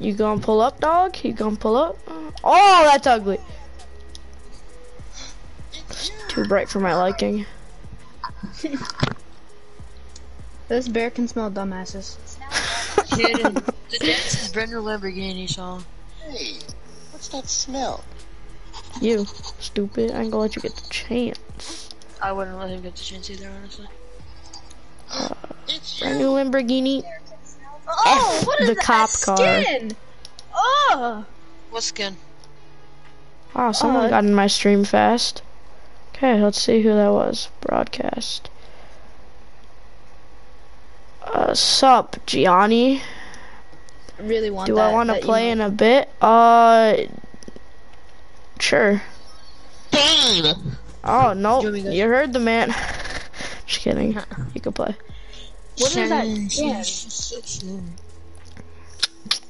You gonna pull up, dog? You gonna pull up? Oh, that's ugly. It's too bright for my liking. This bear can smell dumbasses. Kid the dance is Brenda Lamborghini song. Hey, what's that smell? You, stupid. I ain't gonna let you get the chance. I wouldn't let him get the chance either, honestly. It's Brand new Lamborghini. Oh, F what is the that cop car. skin? Oh, What skin? Wow, someone Uh, got in my stream fast. Okay, let's see who that was. Broadcast. Uh, sup, Gianni? I really want Do that. I want to play in a bit? Uh, sure. Babe. Oh no, you want me to- you heard the man. Just kidding. You can play. What is that skin?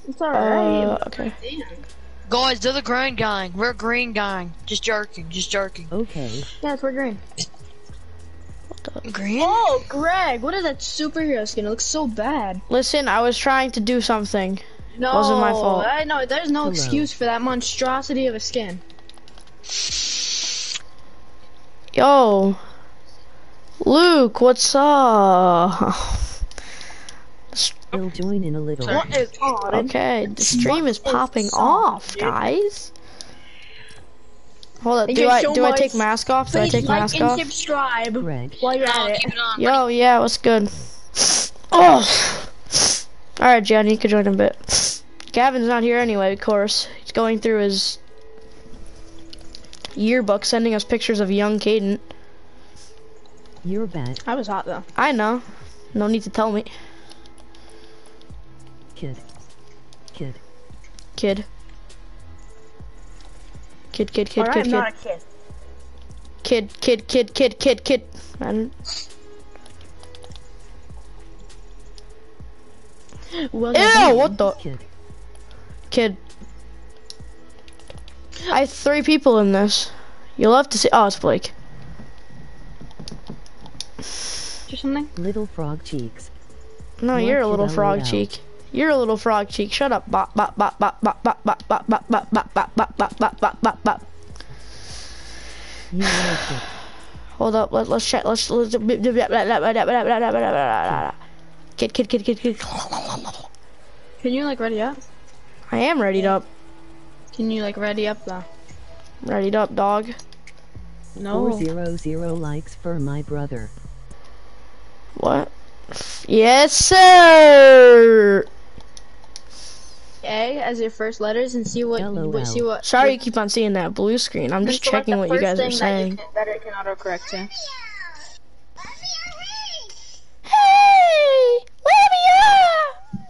It's alright. Uh, okay. Guys, they're the green gang. We're green gang. Just jerking, just jerking. Okay. Yeah, it's for green. Green? Oh, Greg, what is that superhero skin? It looks so bad. Listen, I was trying to do something. No, Wasn't my fault. I know. There's no Hello. excuse for that monstrosity of a skin. Yo, Luke, what's up? I'll join in a little. What is on? Okay, the stream is popping off, guys. Hold up, do I do I take mask off? Do I Please take like mask and off? subscribe Greg. while you're No, at it. it. Yo, yeah, what's good? Oh, all right, Gianni, you can join in a bit. Gavin's not here anyway, of course. He's going through his yearbook, sending us pictures of young Caden. You're bad, I was hot though. I know. No need to tell me, kid. Kid. kid. Kid, kid, kid, Alright, kid, I'm kid. not a kid. Kid, kid, kid, kid, kid, kid. Man, Well, ew, what the? Kid. Kid. I have three people in this. You'll have to see. Oh, it's Blake. Or something. Little frog cheeks. No, What you're a little frog out? cheek. You're a little frog cheek. Shut up. Bop bop bop bop bop bop bop bop bop bop bop bop bop bop bop bop bop bop. You like it. Hold up. Let, let's check. Let's. let's kid, kid, kid, kid, kid. Can you like ready up? I am readied up. Can you like ready up though? Readied up, dog. No. Four zero zero likes for my brother. What? Yes, sir. A as your first letters and see what, LOL. what see what. Sorry, you keep on seeing that blue screen. I'm just and checking the what you guys are thing that you saying. can- That it can autocorrect to. Hey, Labia!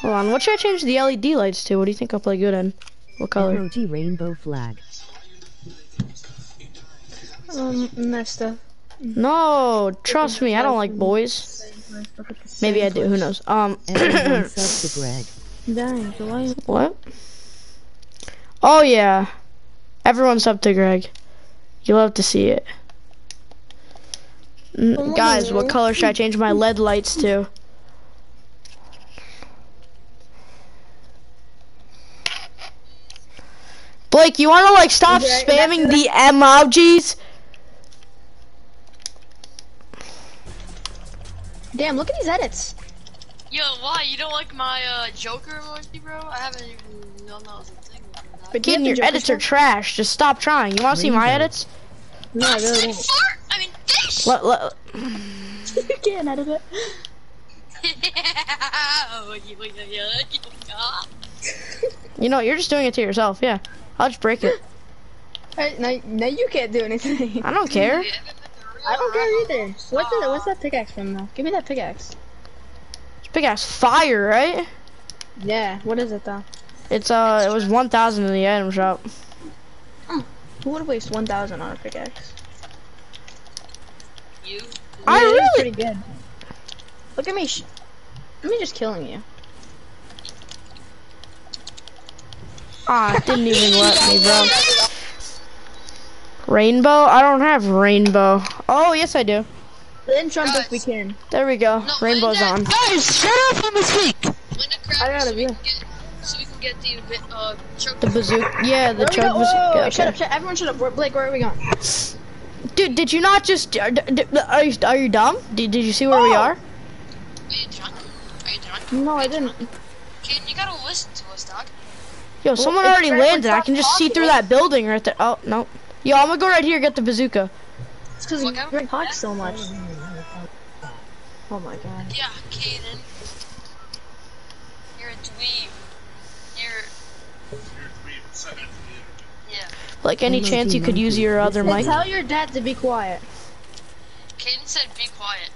Hold on, what should I change the LED lights to? What do you think I'll play good in? What color? Emoji rainbow flag. Um, messed up. No, trust me, I don't like boys. Maybe I do, who knows? Um, Everyone sub to Greg. Dang, so what? Oh yeah, everyone's up to Greg. You'll have to see it. N- guys, what color should I change my LED lights to? Blake, you wanna like stop spamming the emojis? Damn, look at these edits. Yo, why? You don't like my uh, Joker emoji, bro? I haven't even known that was a thing. But do Kid, your the Joker edits are trash. Just stop trying. You wanna see my edits? No, I really don't. Fart! I mean, fish! Let, let, you can't edit it. Oh, you- know, you're just doing it to yourself. Yeah, I'll just break it. Hey, now, now you can't do anything. I don't care. I don't care either. What's that? What's that pickaxe from though? Give me that pickaxe. It's big ass fire, right? Yeah. What is it though? It's uh, it was 1,000 in the item shop. Who would waste 1,000 on a pickaxe? You? I Yeah, it is really- pretty good. Look at me. Sh- me just killing you. Ah, didn't even let me, bro. Rainbow? I don't have rainbow. Oh, yes I do. Then jump if we can. There we go. No, Rainbow's on. Guys, shut up! I'm asleep! I got a Crabtree view. get get the uh choke. The bazooka. Yeah, the Where we chug go? bazooka. Whoa, whoa, whoa, okay. Shut up, shut Everyone shut up. Where, Blake, where are we going? Dude, did you not just? Are, are you are you dumb? Did, did you see where we Oh. are? Are you drunk? Are you drunk? No, I didn't. Kid, you gotta listen to us, dog. Yo, someone already landed. I can just see through that building right there. Oh no. Yo, I'm gonna go right here get the bazooka. It's because Look out. Greg so much. Oh my god. Yeah, Kaden. You're a dweeb. You're. a Yeah. Like any chance you could use your other mic. tell your dad to be quiet. Kaden said be quiet.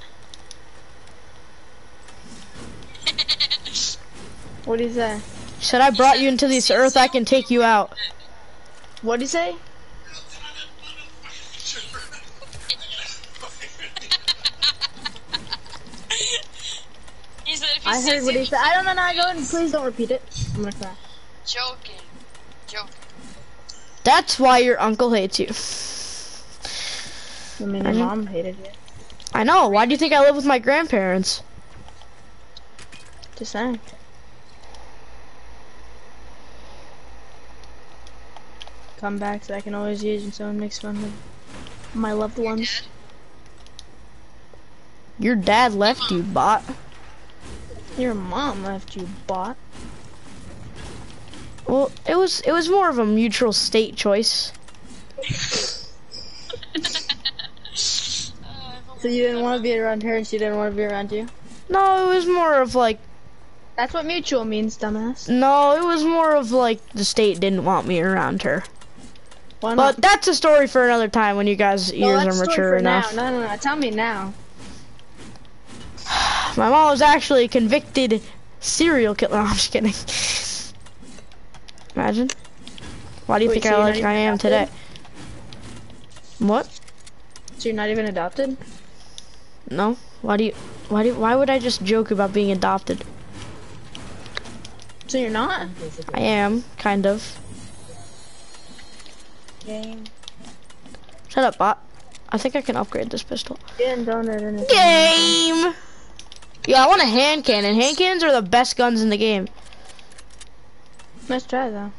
What do you say? Said I brought you into this earth. I can take you out. What do you say? I heard what he said. I don't know. No, go ahead. Please don't repeat it. I'm gonna cry. Joking. Joking. That's why your uncle hates you. I mean, I your know. mom hated you. I know. Why do you think I live with my grandparents? Just saying. Come back so I can always use when someone makes fun of my loved ones. Your dad left you, bot. Your mom left you, bot. Well, it was it was more of a mutual state choice. So you didn't want to be around her and she didn't want to be around you? No, it was more of like That's what mutual means, dumbass. no, it was more of like the state didn't want me around her. Why But that's a story for another time when you guys No, ears that's are mature for enough. Now. No, no, no. Tell me now. My mom was actually a convicted serial killer. No, I'm just kidding. Imagine. Why do you Wait, think so I like I am today? What? So you're not even adopted? No. Why do you? Why do? Why would I just joke about being adopted? So you're not? I am kind of. Game. Shut up, bot. I think I can upgrade this pistol. Getting donut in it. Game. Yo, I want a hand cannon. Hand cannons are the best guns in the game. Let's try though.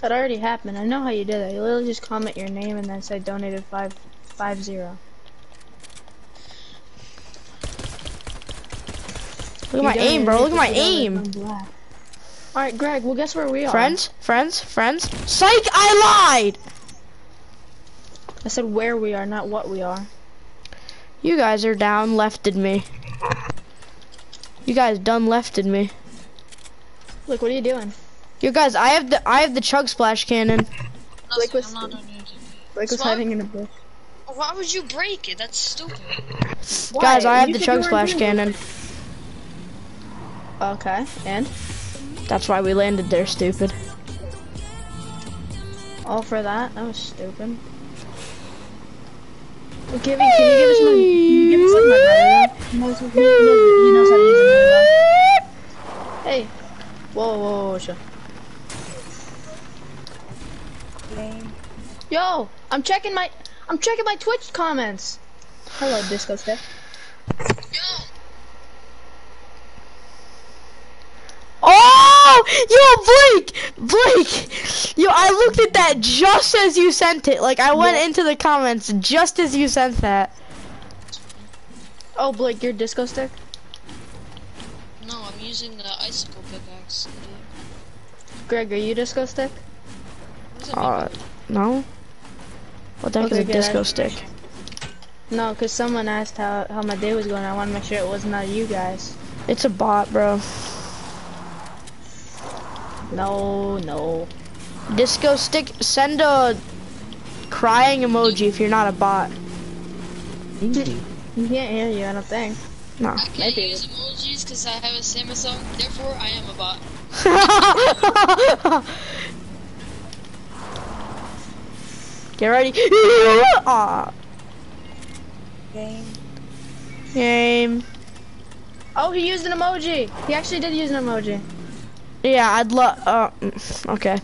That already happened. I know how you did that. You literally just comment your name and then say donated five five zero. Look at my aim, bro. Look at my aim. Alright, Greg, well guess where we are? Friends, friends, friends. Psych! I lied. I said where we are, not what we are. You guys are down lefted me. You guys done lefted me. Look, what are you doing? You guys, I have the I have the chug splash cannon. Like Nothing, what's- I'm not doing anything. Blake was Swap? hiding in a bush. Why would you break it? That's stupid. Guys, I have You the chug splash cannon. Okay, and? That's why we landed there, stupid. All for that? That was stupid. Well, give me, can you give us can you give us my brother? He knows, how to use gun. Hey. Whoa, whoa, whoa, chill. Yo, I'm checking my, I'm checking my Twitch comments. Hello, Disco Stick. Oh, yo, Blake, Blake, yo, I looked at that just as you sent it. Like I went into the comments just as you sent that. Oh, Blake, you're Disco Stick? No, I'm using the icicle pickaxe. idiot. Greg, are you Disco Stick? What does that mean? Uh, no. What the heck Okay, is a good. disco stick? No, because someone asked how, how my day was going. I want to make sure it was not you guys. It's a bot, bro. No, no. Disco stick. Send a crying emoji if you're not a bot. Thank you. He can't hear you, I don't think. No. I can't Maybe. use emojis because I have a Samsung, therefore I am a bot. Get ready. Ah. Aw. Game. Oh, he used an emoji. He actually did use an emoji. Yeah, I'd love. Uh, okay.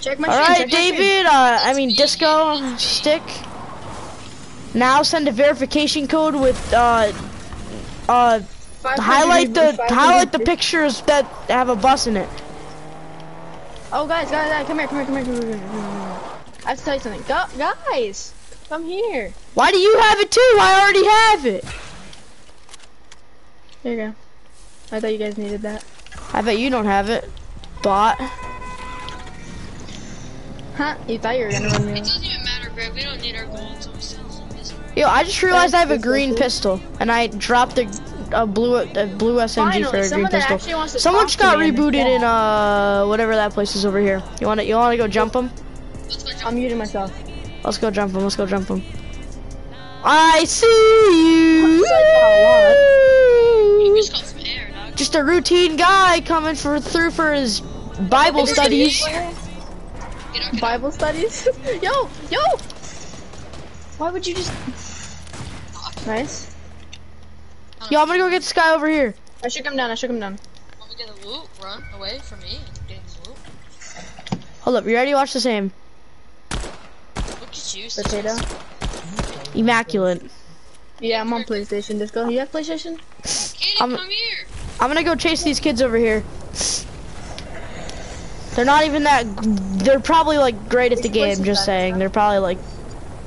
Check my All stream, right, my. David. Uh, I mean, disco stick. Now send a verification code with uh, uh, Highlight the 500 highlight the pictures that have a bus in it. Oh, guys, guys, guys, come here, come here, come here, come here, come here. I have to tell you something. Go, guys, come here. Why do you have it too? I already have it. Here you go. I thought you guys needed that. I bet you don't have it. Bot. Huh? You thought you were gonna run me It doesn't even matter, Greg. We don't need our gold, so we still in this. Yo, I just realized I have a green pistol, and I dropped a, a blue a blue SMG Finally, for a green pistol. actually wants to Someone talk just got me in the rebooted in uh whatever that place is over here. You wanna you wanna go jump them? Let's go jump. I'm muting myself. Let's go jump them. Let's go jump them. I see you. You just got some air, dog. Just a routine guy coming for through for his Bible studies. Get up, get up. Bible studies. yo, yo. Why would you just? Nice. Yo, I'm gonna go get this guy over here. I shook him down. I shook him down. Want me to get the loot? Run away from me and getting the loot. Hold up, you ready? Watch the same. Look at you. Potato. Immaculate. Yeah, I'm on PlayStation. Disco. You have PlayStation? Katie, I'm- come here. I'm gonna go chase these kids over here. They're not even that. They're probably like great at the game. Just saying. They're probably like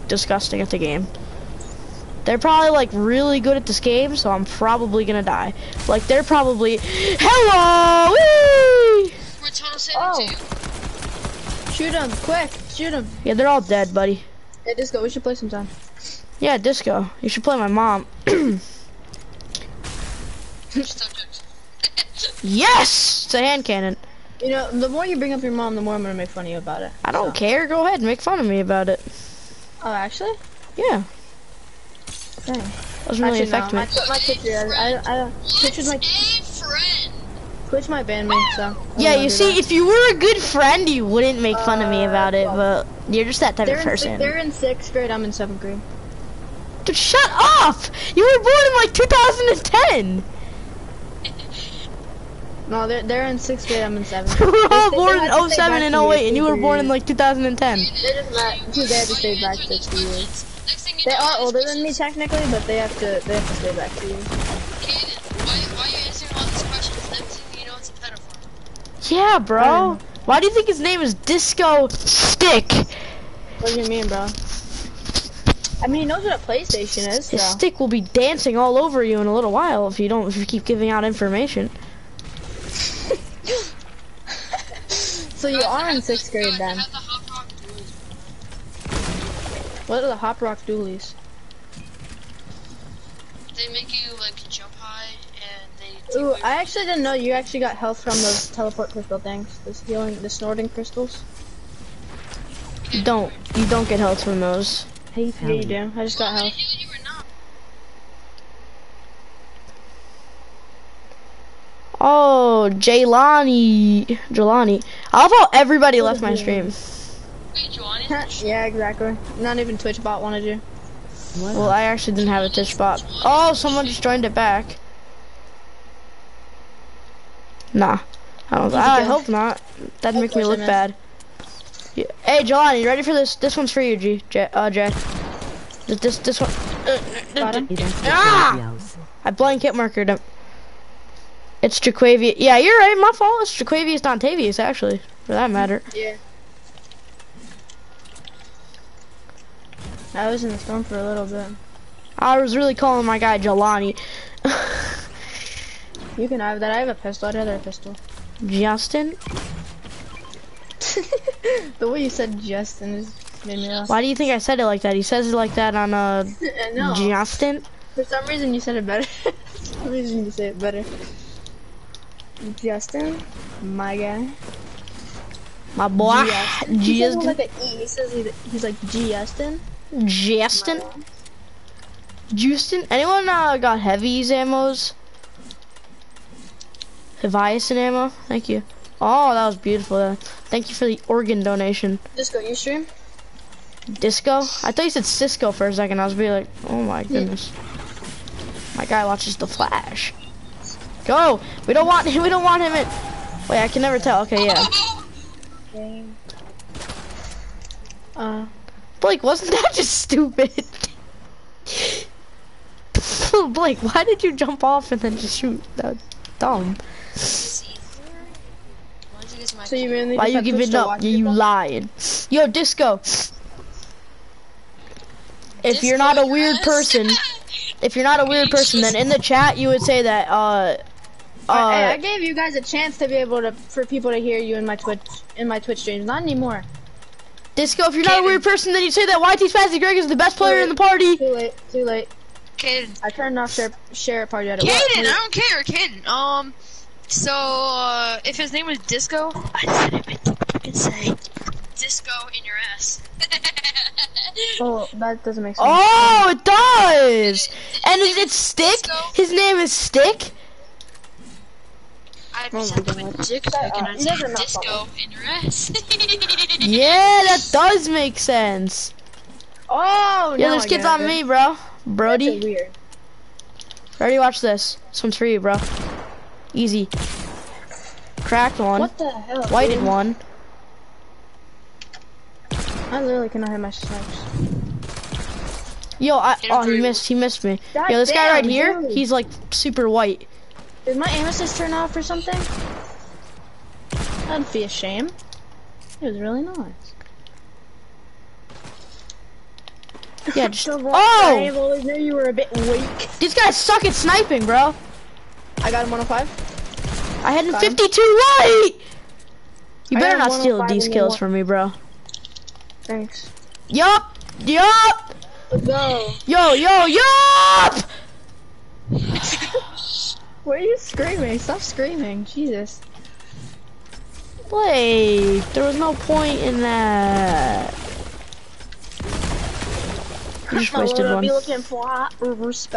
disgusting at the game. They're probably like really good at this game, so I'm probably gonna die. Like they're probably. Hello. Whee! We're tunnel saving Oh. Shoot him, quick! Shoot him. Yeah, they're all dead, buddy. Hey, Disco. We should play sometime. Yeah, disco. You should play my mom. Yes, it's a hand cannon. You know, the more you bring up your mom, the more I'm gonna make fun of you about it. I don't So- care. Go ahead, and make fun of me about it. Oh, actually? Yeah, Dang. doesn't really actually, affect no. me. My, my Twitch, I, I, I, Twitch my a friend. Twitch might ban me, so. Yeah, you see, that. if you were a good friend, you wouldn't make fun of me uh, about it, but you're just that type they're of in, person. they're in sixth grade. I'm in seventh grade. Dude, shut up! You were born in like 2010! No, they're they're in sixth grade. I'm in seventh. we were all born oh in to 07 and two 08, and you were born in like 2010. They're just not. They had to stay back six years. Next thing you They are older than me technically, but they have to they have to stay back two years. questions- Kaden, why, why are you answering all these questions? Next thing you know, it's a pedophile. Yeah, bro. Why do you think his name is Disco Stick? What do you mean, bro? I mean, he knows what a PlayStation is. So. His stick will be dancing all over you in a little while if you don't if you keep giving out information. So you are in sixth grade then. have the Hop Rock Dualies. What are the Hop Rock Dualies? They make you like jump high and they. Ooh, I actually didn't know you actually got health from those teleport crystal things. This healing, the snorting crystals. You don't you don't get health from those. Hey, Yeah, you Pally. do. I just got health. heal you or not. Oh, Jaylani. Jelani. I love how everybody left my stream. Yeah, exactly. Not even Twitch bot wanted you. What Well, I actually didn't have a Twitch bot. Oh, someone just joined it back. Nah. I don't. Easy I hope not. That'd make me look bad. Yeah. Hey, Jelani, you ready for this? This one's for you, G. J uh, Jay. This this, this one. Got him. Hey, that's Ah! I blanket markered him. It's Jaquavius. Yeah, you're right. My fault. It's Jaquavius Dontavius, actually, for that matter. Yeah. I was in the storm for a little bit. I was really calling my guy Jelani. You can have that. I have a pistol. I'd rather a pistol. Justin? the way you said Justin just made me laugh. Why do you think I said it like that? He says it like that on uh I. Justin. For some reason you said it better. For some reason you say it better. Justin, my guy. My boy. He says Justin. like an E. He says he, he's like Justin. Justin. Justin. Anyone uh, got heavies ammos? Heviasin ammo? Thank you. Oh, that was beautiful. Uh, thank you for the organ donation. Disco, you stream? Disco? I thought you said Cisco for a second. I was be like, oh my goodness. My guy watches The Flash. Go! We don't want him. We don't want him in. Wait, I can never tell. Okay, yeah. Uh, Blake, wasn't that just stupid? Blake, why did you jump off and then just shoot? That dumb. Why'd you use my So you really Why just you giving up? watch Yeah, you people? lying. Yo, Disco. If you're not a weird person, if you're not a weird person, then in the chat you would say that. Uh, I, I uh, gave you guys a chance to be able to for people to hear you in my Twitch in my Twitch streams. Not anymore. Disco. If you're not a weird person, then you say that YT Spazzy Greg is the best player in the party. Too late. Too late. Caden. I turned off share share party edit. Caden, I don't care, Caden. Um, so, uh, if his name was Disco, I said it meant to fucking say Disco in your ass. Oh, that doesn't make sense. Oh, it does. And is it Stick? Disco? His name is Stick. I Oh my said the God. and I He doesn't said Disco in your ass. Yeah, that does make sense. Oh, Yeah, now there's I kids on it. me, bro. That's Brody, weird. ready? Watch this. This one's for you, bro. Easy. Cracked one. What the hell? Whited dude? one. I literally cannot hit my snipes. Yo, I, oh, he missed. He missed me. God Yo, this guy right here, dude. he's like super white. Did my aim assist turn off or something? That'd be a shame. It was really nice. Yeah, just, oh! I oh, always knew you were a bit weak. these guys suck at sniping, bro. I got him 105. I had him 52 right. You I better not steal oh these kills from me, bro. Thanks. Yup, yup, Let's go. yo, yo, yup. Why are you screaming? Stop screaming. Jesus. Blake, there was no point in that. You just wasted I'm looking for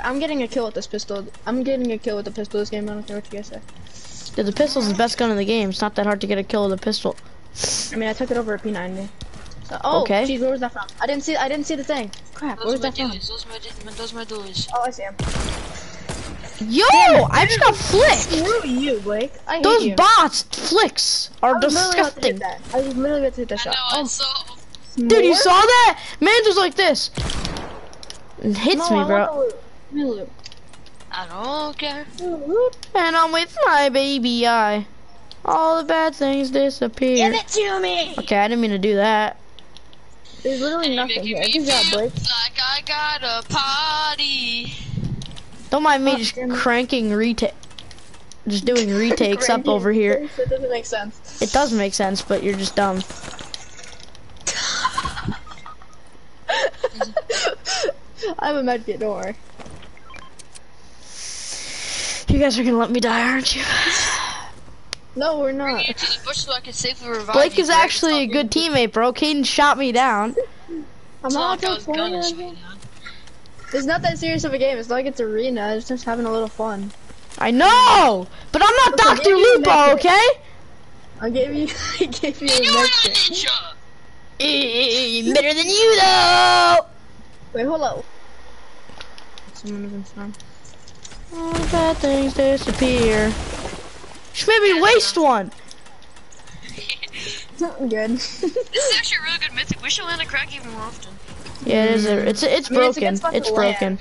I'm getting a kill with this pistol. I'm getting a kill with the pistol this game. I don't care what you guys say. Dude, the pistol's the best gun in the game. It's not that hard to get a kill with a pistol. I mean, I took it over a P90. So, oh, Okay. Jeez, where was that from? I didn't see. I didn't see the thing. Crap. Where was that from? Those are my dudes. Those are my dudes. Oh, I see him. Yo, I just got flicked. Screw you, Blake. I hate Those you. bots flicks are I was literally about to hit disgusting. I was literally about to hit that I shot. know, I Oh, saw. Dude, you saw that? Man just like this. And hits No, me, bro. want the loot. Give me the loot. I don't care. And I'm with my baby eye. All the bad things disappear. Give it to me. Okay, I didn't mean to do that. There's literally And you're nothing here. me Good job, Blake. like I got a party. Don't mind me Oh, just cranking retake. Just doing retakes up over here. It doesn't make sense. It does make sense, but you're just dumb. I'm a medkit, don't worry. You guys are gonna let me die, aren't you? No, we're Bring not. you to the bush so I can safely revive Blake is Greg. actually a good teammate, bro. Caden shot me down. I'm It's not not like It's not that serious of a game. It's not like it's arena. It's just having a little fun. I know, but I'm not Okay, Dr. give me a Lupo, okay? I gave you. I gave you a You're a ninja! Eh, Better than you, though. Wait, hold up. Someone is in storm. All the bad things disappear. Just made me waste one. Something good. This is actually a really good mythic. We should land a crack even more often. Yeah, it is. A, it's it's I mean, it's broken. against fucking It's broken.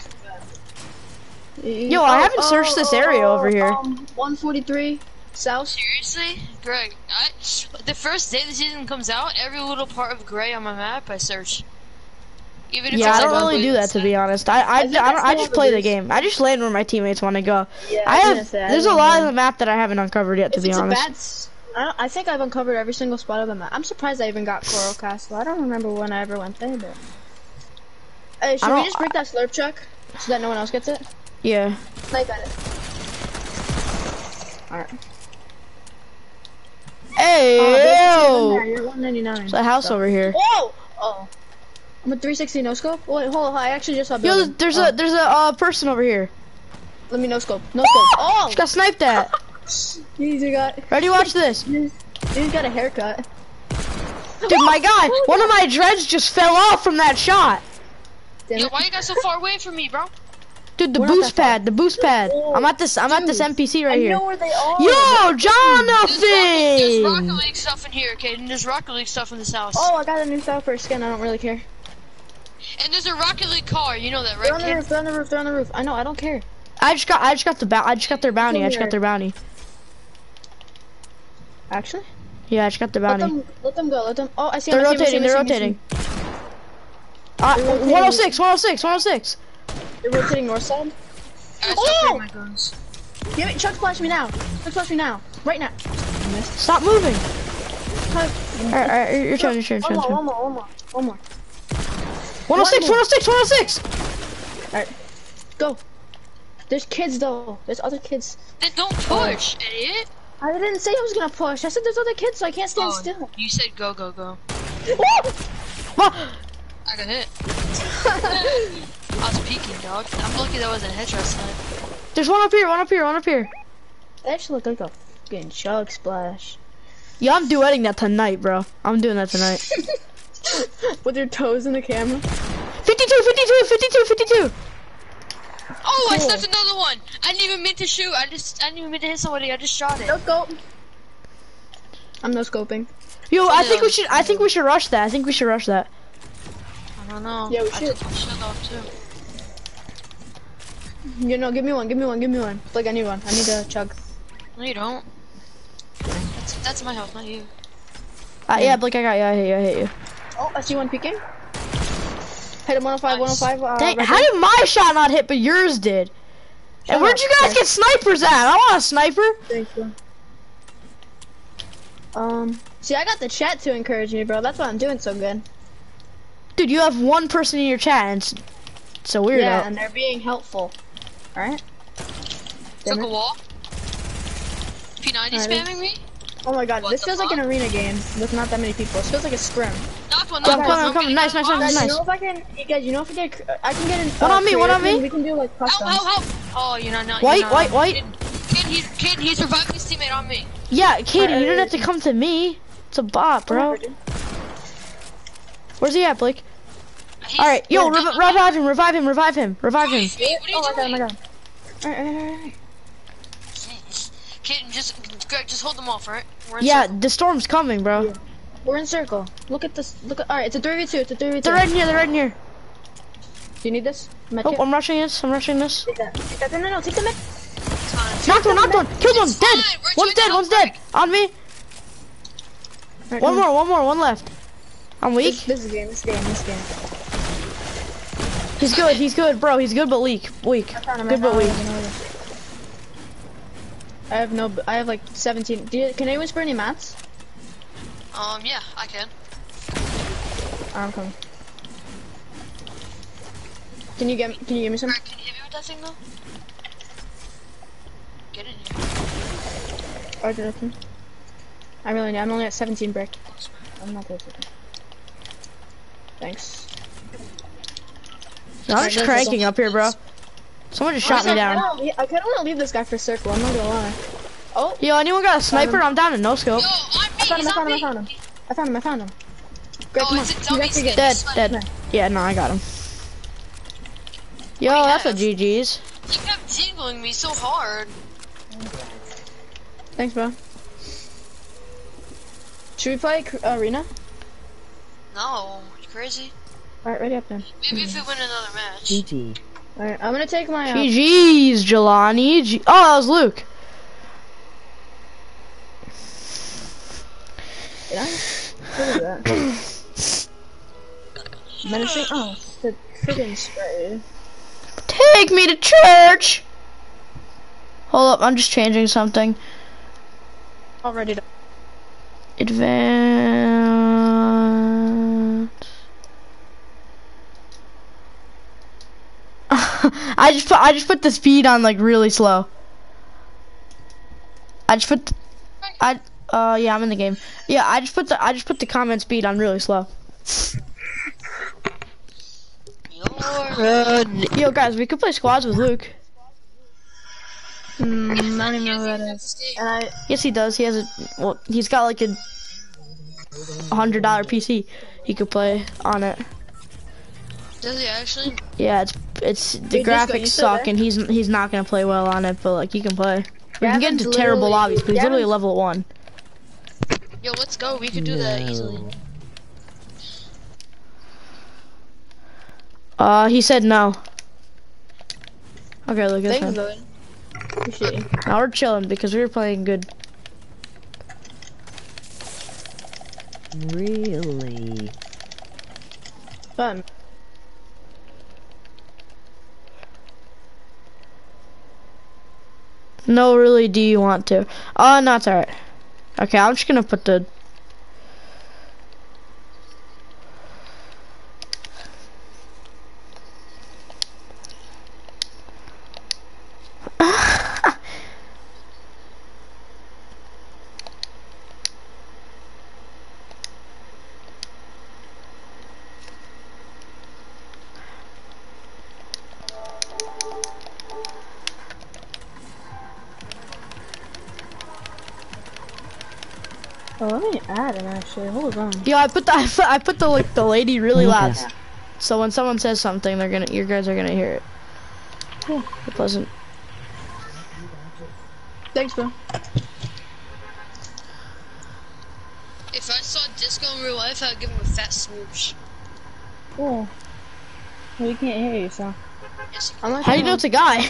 land. Yo, I haven't searched this area over here. Um, 143 south. Seriously? Greg, I, the first day the season comes out, every little part of gray on my map I search. Even if Yeah, it's I don't like really do that to be honest. I I, I, think don't, I I just play the game. I just land where my teammates want to go. Yeah, I have say, I there's a lot know. of the map that I haven't uncovered yet. To If be it's a honest, bad, s- I, don't, I think I've uncovered every single spot of the map. I'm surprised I even got Coral Castle. I don't remember when I ever went there, but. Hey, should we just break that slurp truck so that no one else gets it? yeah. I got it. Alright. Hey, Oh, yo, you're 199. there's a house over here. Whoa! Oh. I'm a 360 no scope. Wait, hold on. I actually just saw. Yo, there's oh. a there's a uh, person over here. Let me no scope. No scope. Oh! Just got sniped at. You got. Ready? Watch this, You got a haircut. dude. My guy, one of my dreads just fell off from that shot. Damn Yo, it. why you guys so far away from me, bro? Dude, the We're boost pad, the boost pad. Oh, I'm at this. I'm at this NPC right I here. know where they are. Yo, There's Rocket, there's Rocket League stuff in here, okay? And there's Rocket League stuff in this house. Oh, I got a new style for skin. I don't really care. And there's a Rocket League car. You know that, They're on the kid? roof. They're on the roof. They're on the roof. I know. I don't care. I just got I just got the I just got their bounty. I just got their bounty. Actually, Yeah, I just got the let bounty. them let them go. Let them. Oh, I see. They're him, I see I rotating. see They're him, I see him, rotating. Uh, 106, 106, 106. They're rotating north side. Guys, Oh! my guns. Give me. Chug splash me now. Chug splash me now. Right now. Stop moving. Alright, alright, your turn, your turn, your One turn. more. your. One more. One more. One more. 106, 106, 106. Alright. Go. There's kids though. There's other kids. Then don't push, idiot. I didn't say I was gonna push. I said there's other kids, so I can't stand Oh, still. you said go, go, go. Ah, I got hit. I was peeking, dog. I'm lucky that wasn't a headshot snipe. There's one up here, one up here, one up here. That actually look, like a fucking chug splash. Yeah, I'm duetting that tonight, bro. I'm doing that tonight. With your toes in the camera. 52, 52, 52, 52. Oh, I Cool. stepped another one. I didn't even mean to shoot. I just, I didn't even mean to hit somebody. I just shot it. No scope. I'm no scoping. Yo, I think we Yeah. should. I think we should rush that. I think we should rush that. I don't know. Yeah, we I should. took my shit off too. You know, give me one, give me one, give me one. Like I need one. I need a chug. No, you don't. That's, that's my house, not you. Uh, yeah, Blake, I got you. I hit you. I hit you. Oh, I see one peeking. Hit him 105, Nice. 105. Uh, Dang, red how line. did my shot not hit, but yours did? Shut and where'd up, you guys Chris. get snipers at? I want a sniper. Thank you. Um, see, I got the chat to encourage me, bro. That's why I'm doing so good. Dude, you have one person in your chat, and it's, it's a weirdo. Yeah, and they're being helpful. Alright? Took a wall. P90 Alright. spamming me? Oh my god, What this the feels like an arena game with not that many people. It feels like a scrim. Knocked one, Yeah, knocked I'm one. coming, I'm coming. Nice, nice, nice, nice. you know if I can, you guys, you know if I get, I can get an. One uh, on me, one on me. We can do like Help, custom. help, help! Oh, you're not, not White, you're not, white, white. Kid, kid, he's, kid, he's reviving his teammate on me. Yeah, Katie, you don't have to come to me. It's a bot, bro. Where's he at, Blake? He's- All right, yo, Where? rev- revive him, revive him, revive him, revive him. What are you Oh my god, oh my god. Alright, alright, alright, alright. Kid, just, Greg, just hold them off, right? Yeah, circle. the storm's coming, bro. Yeah. We're in circle. Look at this. Look at. Alright, it's a 3v2. It's a 3v2. They're right in here. They're right in here. Do you need this? Med Oh, kit? I'm rushing this. I'm rushing this. Take that. Take that. No, no, no. Take the med. It's fine. Knocked one. Knocked one. Killed one. Dead. One's dead. One's dead. On me. Alright, One more. One more. One left. I'm weak. this is game. This game. This game. He's good. He's good, bro. He's good, but weak. Weak. I. Good, but weak. I found him. I have no. I have like 17. Do you, can anyone spare any mats? Um, yeah, I can. I'm coming. Can you get? Can you give me some? Greg, can you hit me with that thing though? Get in here. Or did I can- I really need. I'm only at 17 brick. I'm not good. Thanks. No, I'm just cranking up here, bro. Someone just shot me I down. kinda- I kind of want to leave this guy for circle. I'm not gonna lie. Oh, Yo, anyone got a sniper? I'm down to no scope. Yo, I found him. I found him. I found him. I found him. I found him. Greg, Oh, come on. it's a He's dummy actually skin. good. Dead. Sniper. Dead. Yeah, no, I got him. Yo, What do that's a? GG's. He kept tingling me so hard. Thanks, bro. Should we play arena? No, you crazy? Alright, ready up then. Maybe if we win another match. GG. Alright, I'm gonna take my. Uh, GG's, Jelani. G- oh, that was Luke. did I? What is that? Menacing. Oh, the friggin' spray. Take me to church. Hold up, I'm just changing something. Already done. Advance. I just put I just put the speed on like really slow. I just put I uh yeah I'm in the game. Yeah I just put the I just put the comment speed on really slow. Yo guys, we could play squads with Luke. Hmm, I don't even know who that is. And I. Yes he does. He has a well he's got like a hundred dollar PC. He could play on it. Does he actually? Yeah, it's it's the Wait, graphics still suck, and he's he's not gonna play well on it. But like he can play. We can get into terrible lobbies, but he's literally level one. Yo, let's go. We could do that easily. Uh, he said no. Okay, look, it's Thanks, fine. Logan. Appreciate you. Now we're chilling because we were playing good. Really? Fun. No, really, do you want to? Oh, no, it's alright. Okay, I'm just gonna put the... Let me add him actually. Hold on. Yo, I put the I put, I put the like the lady really loud, so when someone says something, they're gonna you guys are gonna hear it. It wasn't. Thanks, bro. If I saw Disco in real life, I'd give him a fat smooch. Cool. Well, you can't hear you, so. Yes, you I'm How do you know it's a guy?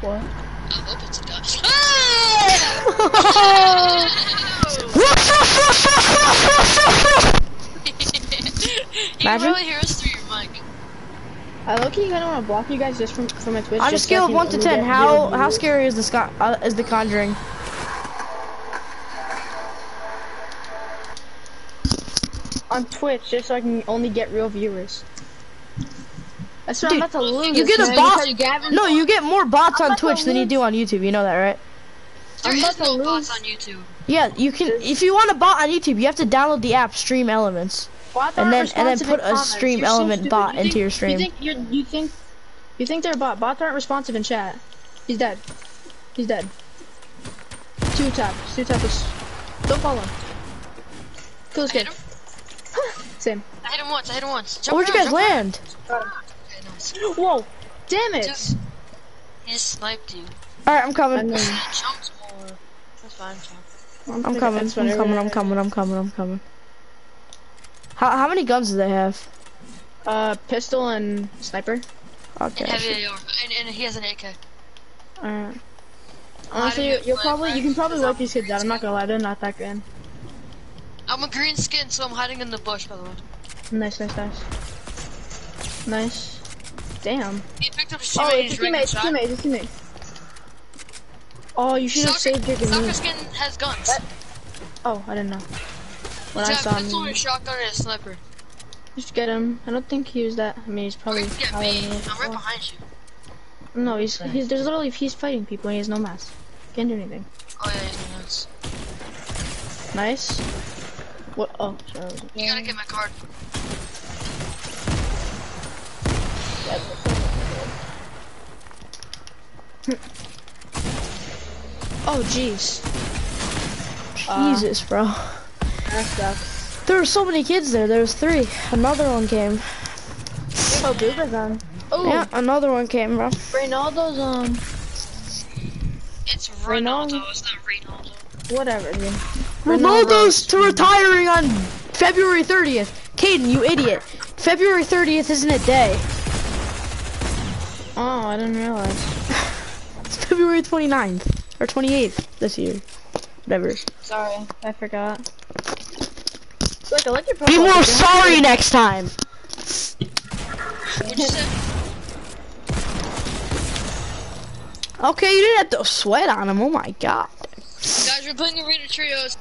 What? I hope it's a guy. you can Imagine. really hear us through your mic. I low key kind of want to block you guys just from from my Twitch. On a just so scale I of can one to only ten, get how zero how views. scary is the Sco- uh, is the Conjuring? on Twitch just so I can only get real viewers. That's what Dude, I'm about to lose. You get a bot. Because Gavin, No, you get more bots I'm on Twitch than you do on YouTube. You know that, right? There I'm is no bots on YouTube. Yeah, you can. If you want a bot on YouTube, you have to download the app Stream Elements. bots and then- and then put a comments. stream You're element stupid. bot You into think- your stream. You think you're, you think you think they're a bot? Bots aren't responsive in chat. He's dead. He's dead. Two tap. Two tap is. Don't follow him. Kill this I kid. him. Same. I hit him once. I hit him once. Jump Where'd you guys land? around. Land? Whoa! Damn it! Dude, he just sniped you. All right, I'm I coming. mean, He jumped more. That's fine, John. I'm pretty- coming. that's I'm whatever. coming. I'm coming. I'm coming. I'm coming. How how many guns do they have? Uh, pistol and sniper. Okay. Heavy AR. And, and he has an AK. Alright. Honestly, you, you'll probably you can probably wipe these kids out. I'm not gonna lie, they're not that good. I'm a green skin, so I'm hiding in the bush, by the way. Nice, nice, nice. Nice. Damn. He picked up his Oh, teammate. it's a he's ready teammate, a teammate, it's a teammate. Oh, you should have saved your soccer grenade. skin has guns. Oh, I didn't know. When He's I got saw a pistol him, a shotgun and a sniper. just get him. I don't think he was that. I mean, he's probably. Get me? I'm right behind you. No, he's he's there's literally he's fighting people and he has no mask. Can't do anything. Oh yeah, he's nuts. Nice. What? Oh, sorry. You gotta get my card. Hmm. Oh, jeez. Jesus, bro. That sucks. There were so many kids there. There was three. Another one came. Oh, Booba's on. Oh, Yeah, another one came, bro. Ronaldo's on. Um, it's Ronaldo. Ronaldo, it's not Ronaldo. Whatever, dude. Ronaldo's to retiring on February 30th. Caden, you idiot. February 30th isn't a day. Oh, I didn't realize. It's February 29th or 28th this year. Whatever. Sorry, I forgot. Look, I like your Be more sorry next time. What'd you say? Okay, you didn't have to sweat on him. Oh my god. Guys, we're playing Arena Trios.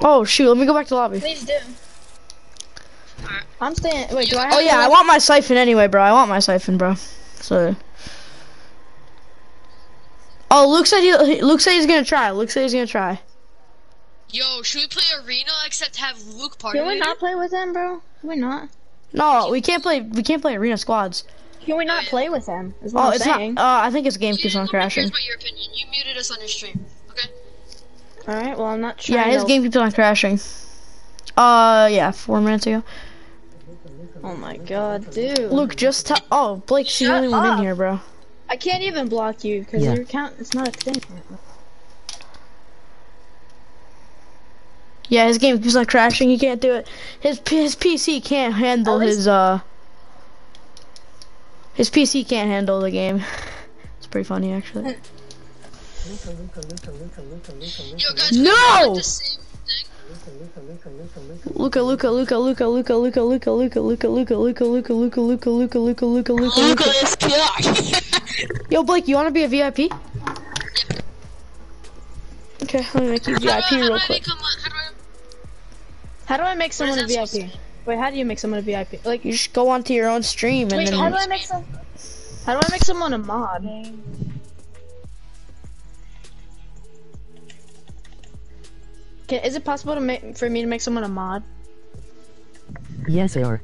Oh shoot, let me go back to lobby. Please do. I'm staying. Wait, do I oh, have Oh yeah, I want my siphon anyway, bro. I want my siphon, bro. So. Oh, Luke said he. Luke said he's gonna try. Luke said he's gonna try. Yo, should we play Arena except have Luke party Can we not play with them, bro? Can we not? No, we can't play. We can't play arena squads. Can we not play with them? Is what Oh, I'm it's saying. not. Uh, I think his game keeps on Here's crashing. what your opinion. You muted us on your stream. Okay. All right. Well, I'm not trying. Yeah, his game keeps on crashing. Uh, yeah, four minutes ago. Oh my god, dude. Luke, just tell. Oh, Blake's the Shut only one up. in here, bro. I can't even block you because Yeah. your account is not a thing. Yeah, his game keeps on crashing. He can't do it. His his PC can't handle his uh His PC can't handle the game. It's pretty funny actually. Yo, guys, No! Luca, Luca, Luca, Luca, Luca, Luca, Luca, Luca, Luca, Luca, Luca, Luca, Luca, Luca, Luca, Luca, Luca, Luca, Luca. is king. Yo, Blake, you want to be a VIP? Okay, let me make you How do I- VIP real quick. how do I- How do I make someone a VIP? Wait, how do you make someone a VIP? Like, You just go onto your own stream and wait, how do then I make some? How do I make someone a mod? Can, is it possible to make for me to make someone a mod? Yes, they are.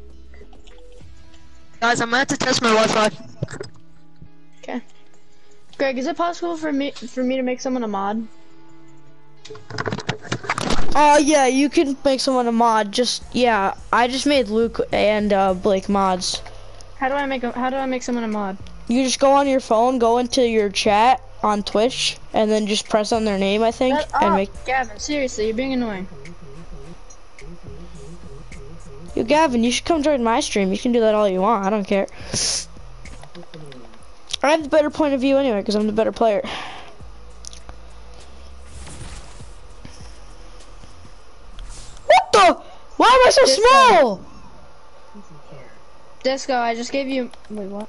Guys, I'm gonna have to test my Wi-Fi. Okay. Greg, is it possible for me for me to make someone a mod? Oh yeah, you can make someone a mod. Just yeah, I just made Luke and uh, Blake mods. How do I make a, how do I make someone a mod? You just go on your phone, go into your chat on Twitch, and then just press on their name, I think, Shut and up, make. Gavin. Seriously, you're being annoying. Yo, Gavin, you should come join my stream. You can do that all you want. I don't care. I have the better point of view anyway, because I'm the better player. What the? Why am I so This small? Disco, I just gave you. Wait, what?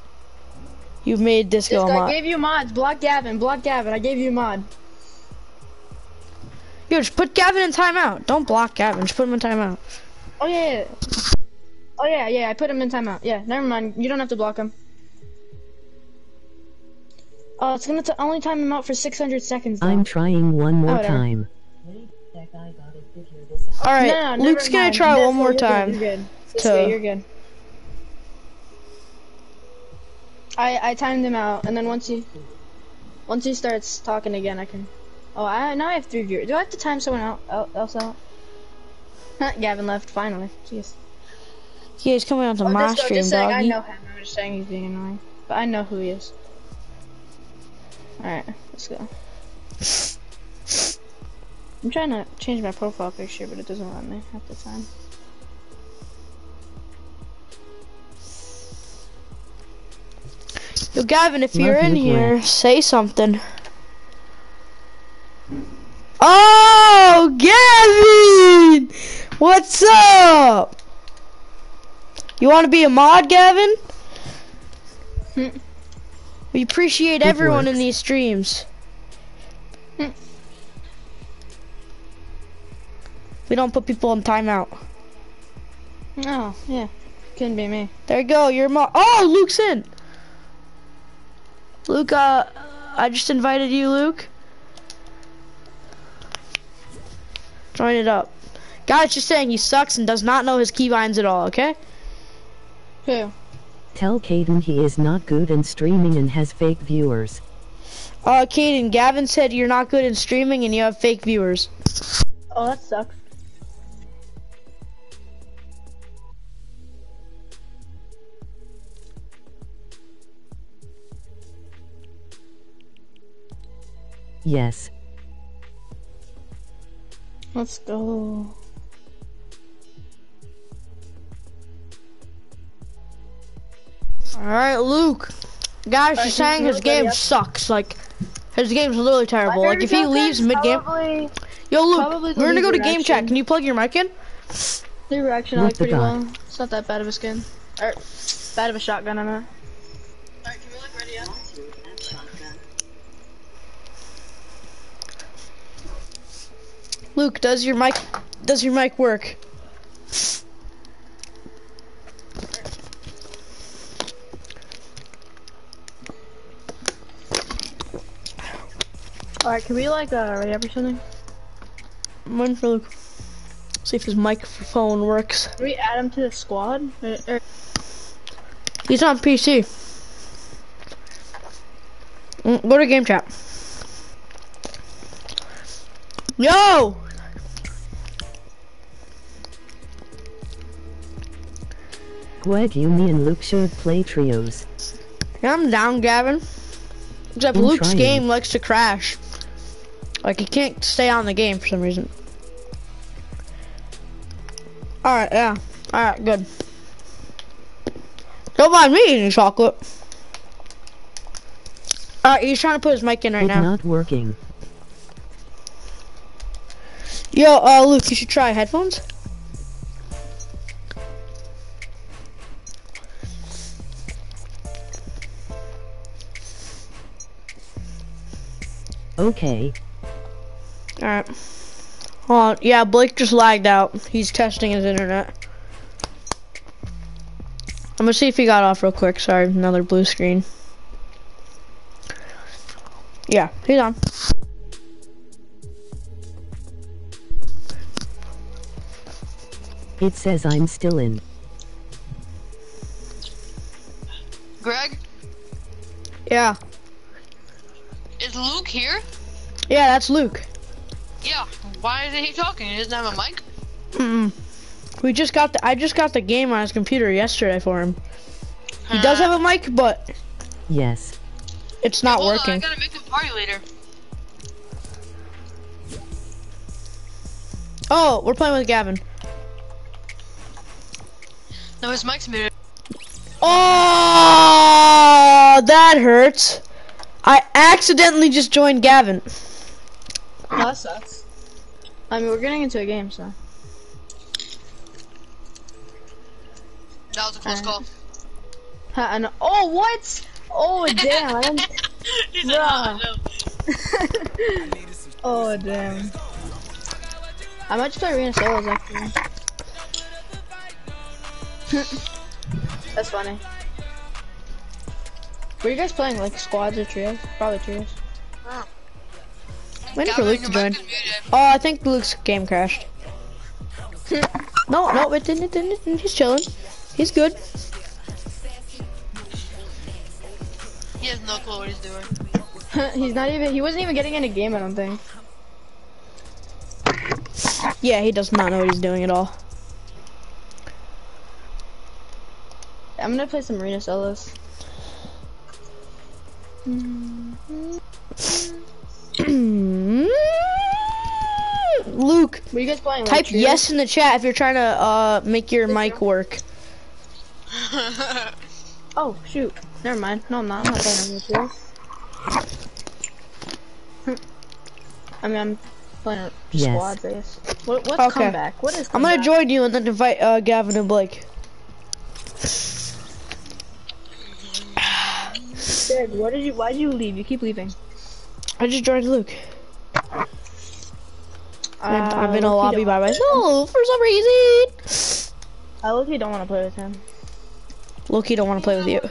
You made Disco Disco, a I mod. gave you mods. Block Gavin. Block Gavin. I gave you a mod. Yo, just put Gavin in timeout. Don't block Gavin. Just put him in timeout. Oh yeah. yeah. Oh yeah, yeah. I put him in timeout. Yeah. Never mind. You don't have to block him. Oh, it's gonna only time him out for 600 seconds. Though. I'm trying one more Oh, time. All right, no, no, Luke's gonna try Disco, one more you're good, time. You're good. Disco, to- you're good. I I timed him out, and then once he once he starts talking again, I can. Oh, I now I have three viewers. Do I have to time someone out, out else out? Gavin left finally. Jeez. Yeah, he's coming onto Oh, my stream, just saying, I know him. I'm just saying he's being annoying, but I know who he is. All right, let's go. I'm trying to change my profile picture, but it doesn't let me half the time. Yo, Gavin, if you're in here, say something. Oh, Gavin! What's up? You want to be a mod, Gavin? Hmm. we appreciate It everyone in these streams. Hmm. we don't put people in timeout. Oh, yeah, couldn't be me. There you go, you're mod. Oh, Luke's in. Luke, uh, I just invited you, Luke. Join it up. Guy's just saying he sucks and does not know his keybinds at all, okay? Who? Tell Caden he is not good in streaming and has fake viewers. Uh, Caden, Gavin said you're not good in streaming and you have fake viewers. Oh, that sucks. Yes. Let's go. Alright, Luke. Guy's Alright, just saying his game it? sucks. Like, his game's literally terrible. Like, if he leaves mid game. Probably, Yo, Luke, we're gonna go to lead game chat. Can you plug your mic in? the reaction I like pretty god? well. It's not that bad of a skin. Or, bad of a shotgun, I'm at. Alright, can we like ready up? Luke, does your mic does your mic work? Alright, can we like, uh, ready up or something? I'm for Luke. See if his microphone works. Can we add him to the squad? Or, or, He's on PC. Mm, Go to game chat. Yo! Greg, you, and Luke should play trios. Yeah, I'm down, Gavin. Except I'm Luke's trying. game likes to crash. Like he can't stay on the game for some reason. Alright, yeah. Alright, good. Don't mind me eating chocolate. Alright, he's trying to put his mic in right It now. not working. Yo, uh, Luke, you should try headphones. Okay. Alright. Hold on. Yeah, Blake just lagged out. He's testing his internet. I'm gonna see if he got off real quick. Sorry, another blue screen. Yeah, he's on. It says I'm still in. Greg, Yeah. Is Luke here? Yeah, that's Luke. Yeah. Why isn't he talking? He doesn't have a mic. Mm. We just got the I just got the game on his computer yesterday for him. He does have a mic, but Yes. it's not Hold on, I working. gotta make him party later. Oh, we're playing with Gavin. No, his mic's muted. Oh, that hurts. I accidentally just joined Gavin. Oh, that sucks. I mean, we're getting into a game, so. That was a close Uh, call. Ha, I know. Oh, what? Oh, damn. I didn't- He said, Bruh. "Oh, no." oh, damn. I might just play Arena Solos, actually. That's funny. Were you guys playing, like, squads or trios? Probably trios. Waiting for Luke to join. mic is muted. Oh, I think Luke's game crashed. no, no, it didn't, it didn't. it didn't. He's chilling. He's good. He has no clue what he's doing. he's not even, he wasn't even getting in a game, I don't think. Yeah, he does not know what he's doing at all. I'm gonna play some Arena Solos. Luke, Were you guys playing? Type trios? yes in the chat if you're trying to uh make your mic work. Oh, shoot. Never mind. No, I'm not. I'm not playing Arena Trios. I mean, I'm playing Yes. squads, I guess. What, what's Okay. comeback? What is I'm gonna join you and then invite uh, Gavin and Blake. Greg, what did you? Why did you leave? You keep leaving. I just joined Luke. I'm, Uh, I'm in a lobby by myself for some reason. I low-key don't want to play with him. low-key don't want to play with you.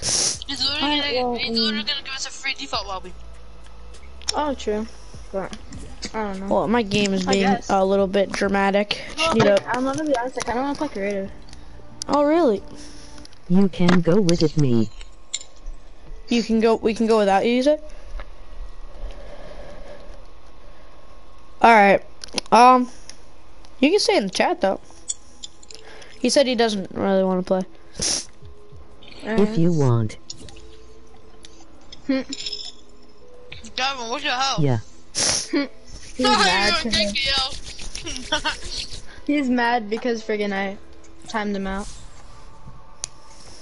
He's literally, gonna, well, he's um, literally gonna give us a free default lobby. Oh, true. But I don't know. Well, my game is being a little bit dramatic. Just need Like, a- I'm gonna be honest. I kind of want to play creative. Oh, really? You can go with it me. You can go. We can go without you. You said. All right. Um, you can stay in the chat though. He said he doesn't really want to play. If you want. Gavin, what the hell? Yeah. He's mad. you're a 'cause I- dick, yo. He's mad because friggin' I timed him out.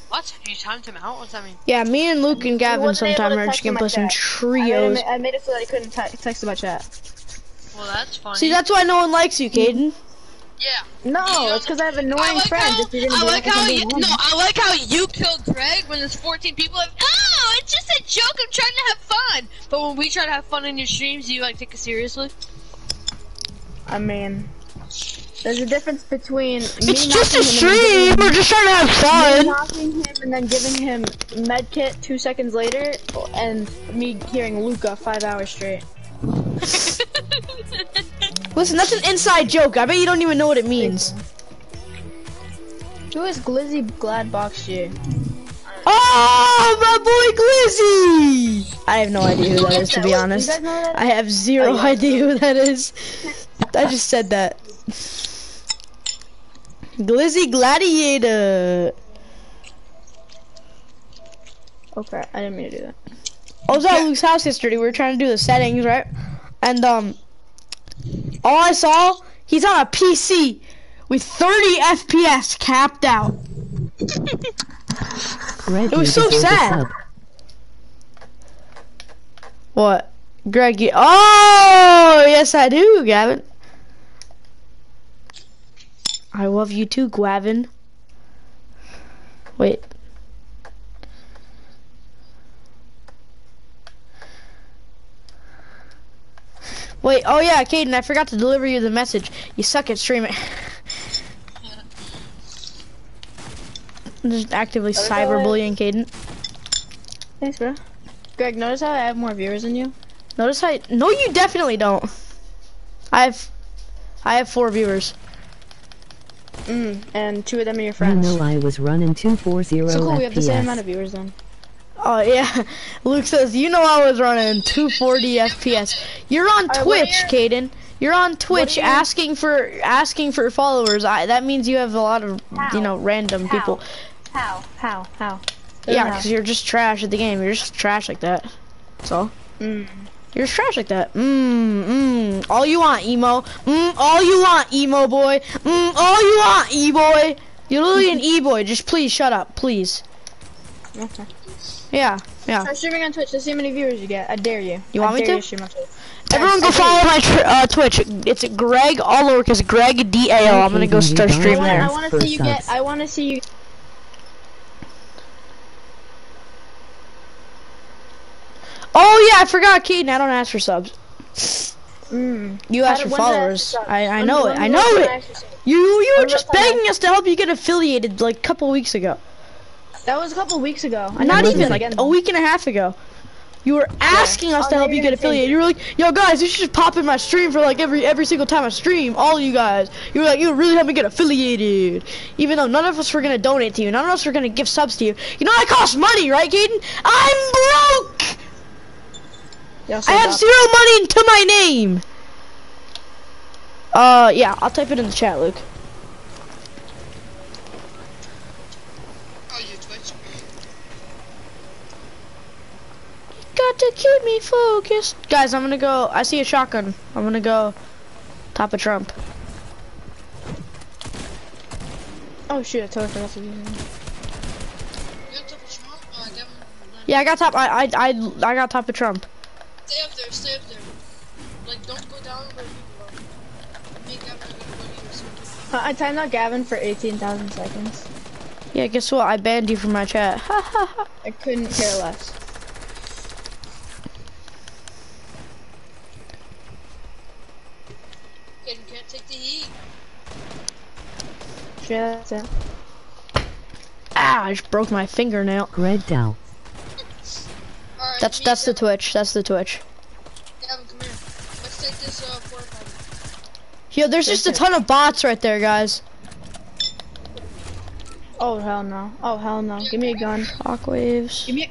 What? You timed him out? What's that mean? Yeah, me and Luke and Gavin sometime to are text just gonna play some chat. trios. I made, I made it so that he couldn't te- text about chat. Well, that's funny. See, that's why no one likes you, Caden. yeah. No, Yeah. it's because I have I annoying like friends. how, if you're gonna I like how you, no, I like how you killed Greg when there's 14 people. Like, oh, it's just a joke. I'm trying to have fun. But when we try to have fun in your streams, do you like take it seriously. I mean, there's a difference between me It's just a knocking him and stream. We're just trying to have giving- me fun. knocking him and then giving him medkit two seconds later, and me hearing Luca five hours straight. Listen, that's an inside joke. I bet you don't even know what it means. Who is Glizzy Gladbox G? Oh, my boy Glizzy! I have no idea who that is, to be honest. guys know that? I have zero Oh, idea who that is. I just said that. Glizzy Gladiator. Okay, I didn't mean to do that. I was at Luke's house yesterday. We were trying to do the settings, right? And um, all I saw, he's on a PC with 30 FPS capped out. Red It was so sad. What? Greg, you, oh, yes I do, Gavin. I love you too, Gavin. Wait. Wait, oh yeah, Caden, I forgot to deliver you the message. You suck at streaming. I'm just actively Okay. cyberbullying Caden. Thanks, bro. Greg, notice how I have more viewers than you? Notice I, no you definitely don't. I have, I have four viewers. Mm, and two of them are your You friends. know I was running 240 so cool, we have the same amount of viewers then. Oh yeah, Luke says, you know I was running 240 FPS. You're on Alright, Twitch, are Caden. You're on Twitch are your- asking for asking for followers. I, that means you have a lot of you know random people. How? How? How? Yeah, How? because you're just trash at the game. You're just trash like that. So Mm. you're just trash like that. Mmm, mmm. All you want, emo. Mmm. All you want, emo boy. Mmm. All you want, e boy. You're literally an e boy. Just please shut up, please. Okay. Yeah, yeah. Start streaming on Twitch. Let's see how many viewers you get. I dare you. You want I me dare to? You stream on Twitch. Everyone go follow my tr uh, Twitch. It's Greg all lowercase Greg D A O. I'm gonna go start Okay, I streaming want, there. I want to see you get. I want to see you. Oh yeah, I forgot, Keaton. I don't ask for subs. Mm. You ask for when did I followers. ask for subs? I I know it. I know it. last time I asked for subs? You you were just was the last begging us to help you get affiliated like a couple weeks ago. That was a couple weeks ago. I Not even like a week and a half ago. You were asking us Oh, to help you're get affiliated. You were like, "Yo, guys, you should just pop in my stream for like every every single time I stream." All you guys, you were like, "You really help me get affiliated," even though none of us were gonna donate to you. None of us were gonna give subs to you. You know that costs money, right, Caden? I'm broke. Also I have got- zero money to my name. Uh, yeah, I'll type it in the chat, Luke. Oh, you Twitch. You got to keep me focused. Guys, I'm gonna go. I see a shotgun. I'm gonna go top of Trump. Oh shoot! I totally forgot to do that. You have to push him up? Devin, Yeah, I got top. I I I, I got top of Trump. Stay up there, stay up there. Like, don't go down where people are. Me and Gavin are gonna go to you. Uh, I timed out Gavin for 18,000 seconds. Yeah, guess what? I banned you from my chat. Ha ha ha. I couldn't care less. Kid can't take the heat. Sure, that's it. Ah, I just broke my fingernail. Greg Dow. Alright, That's that's the Twitch. That's the Twitch. Gavin, come here. Let's take this, uh. Yo, there's just a ton of bots right there, guys. Oh hell no. Oh hell no. Give me a gun. Shockwaves. Give me a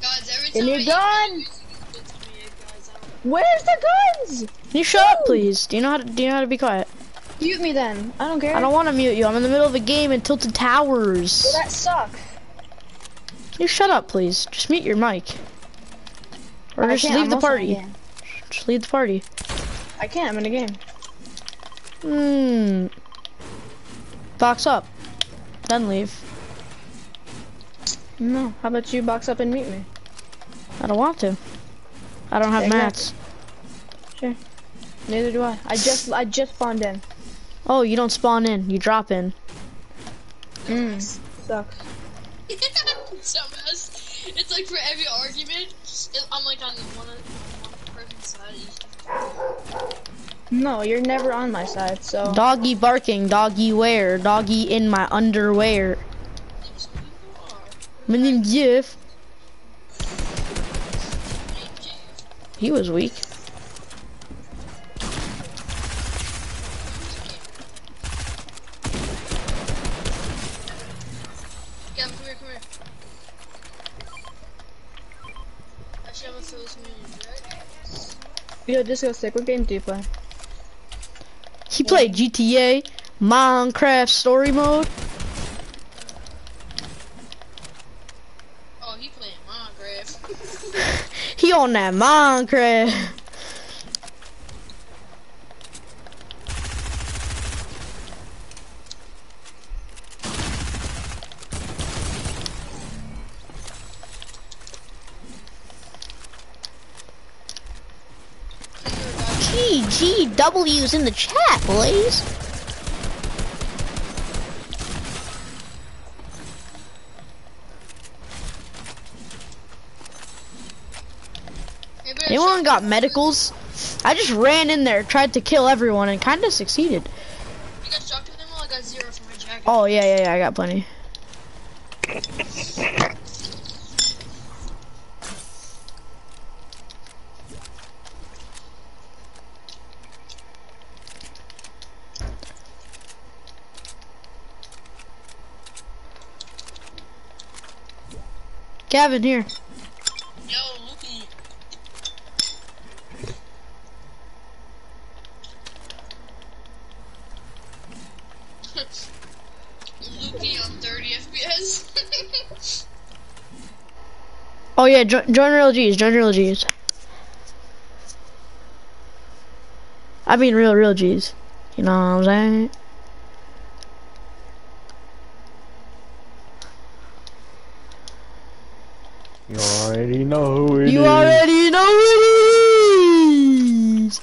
Guys, every Give me I a eat gun! food, it's me, guys, I don't- Where's the guns? Can you shut up, please? Do you know how to do you know how to be quiet? Mute me then. I don't care. I don't want to mute you. I'm in the middle of a game in Tilted Towers. Well, that sucks. Can you shut up, please? Just mute your mic. Or I just leave I'm the party. Just leave the party. I can't. I'm in a game. Hmm. Box up. Then leave. No. How about you box up and mute me? I don't want to. I don't have Exactly. mats. Sure. Neither do I. I just I just spawned in. Oh, you don't spawn in. You drop in. Mm. Sucks. Dumbass. It's like for every argument, it- I'm like on one, of- one person's side. No, you're never on my side. So Doggy barking. Doggy where? Doggy in my underwear. These people are. My name's Jeff. He was weak. Gavin, come here, come here. Actually, I'm gonna throw this in your yo, just go stick. What game do you play? He played GTA, Minecraft story mode. Oh, he playing Minecraft. He on that Minecraft. GGW's in the chat, boys. Anyone got medicals? I just ran in there, tried to kill everyone, and kind of succeeded. You got shotgun ammo? I got zero from my jacket. Oh, yeah, yeah, yeah, I got plenty. Gavin, here. Yo, Lukey. Lukey on 30 FPS. Oh yeah, jo join real G's, join real G's. I mean real, real G's. You know what I'm saying? You already know who it is. You already know who it is!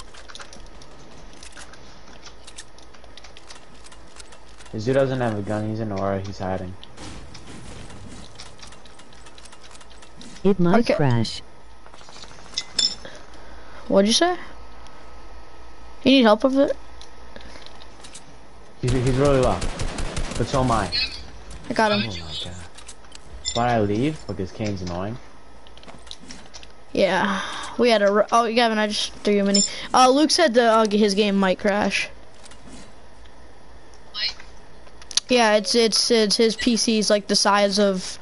This dude doesn't have a gun. He's in aura. He's hiding. It might Okay. crash. What'd you say? You need help with it? He's, he's really low. But so am I. I got Oh him. my god. When I leave, because Kane's annoying. Yeah. We had a. Oh, Gavin, I just threw you a mini. Uh, Luke said the uh, his game might crash. Yeah, it's it's it's his PC's like the size of.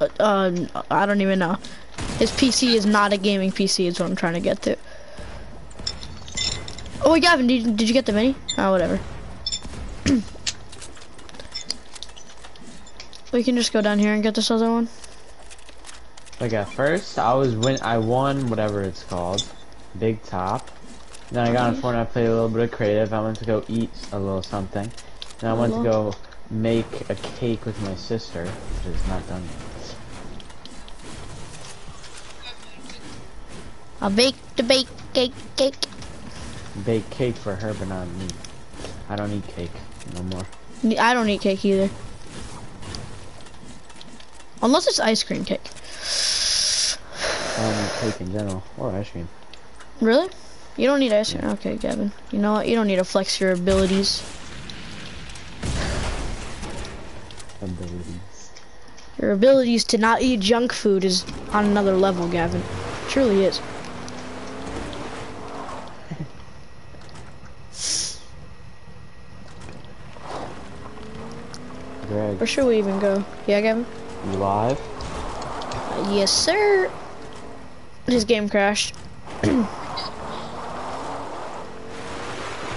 Uh, uh, I don't even know. His PC is not a gaming PC. Is what I'm trying to get to. Oh wait, Gavin, did did you get the mini? Oh, whatever. we can just go down here and get this other one. Like at first, I was win. I won whatever it's called, Big Top. Then I got mm-hmm. on Fortnite, played a little bit of creative. I went to go eat a little something. Then I went to go mm-hmm. make a cake with my sister, which is not done yet. I'll bake the bake cake cake. Bake cake for her, but not me. I don't eat cake no more. I don't eat cake either. Unless it's ice cream cake. Cake in general, or ice cream. Really? You don't need ice cream? Okay, Gavin. You know what? You don't need to flex your abilities. Abilities. Your abilities to not eat junk food is on another level, Gavin. Truly is. Greg, Where should we even go? Yeah, Gavin? you live? Uh, yes, sir. His game crashed.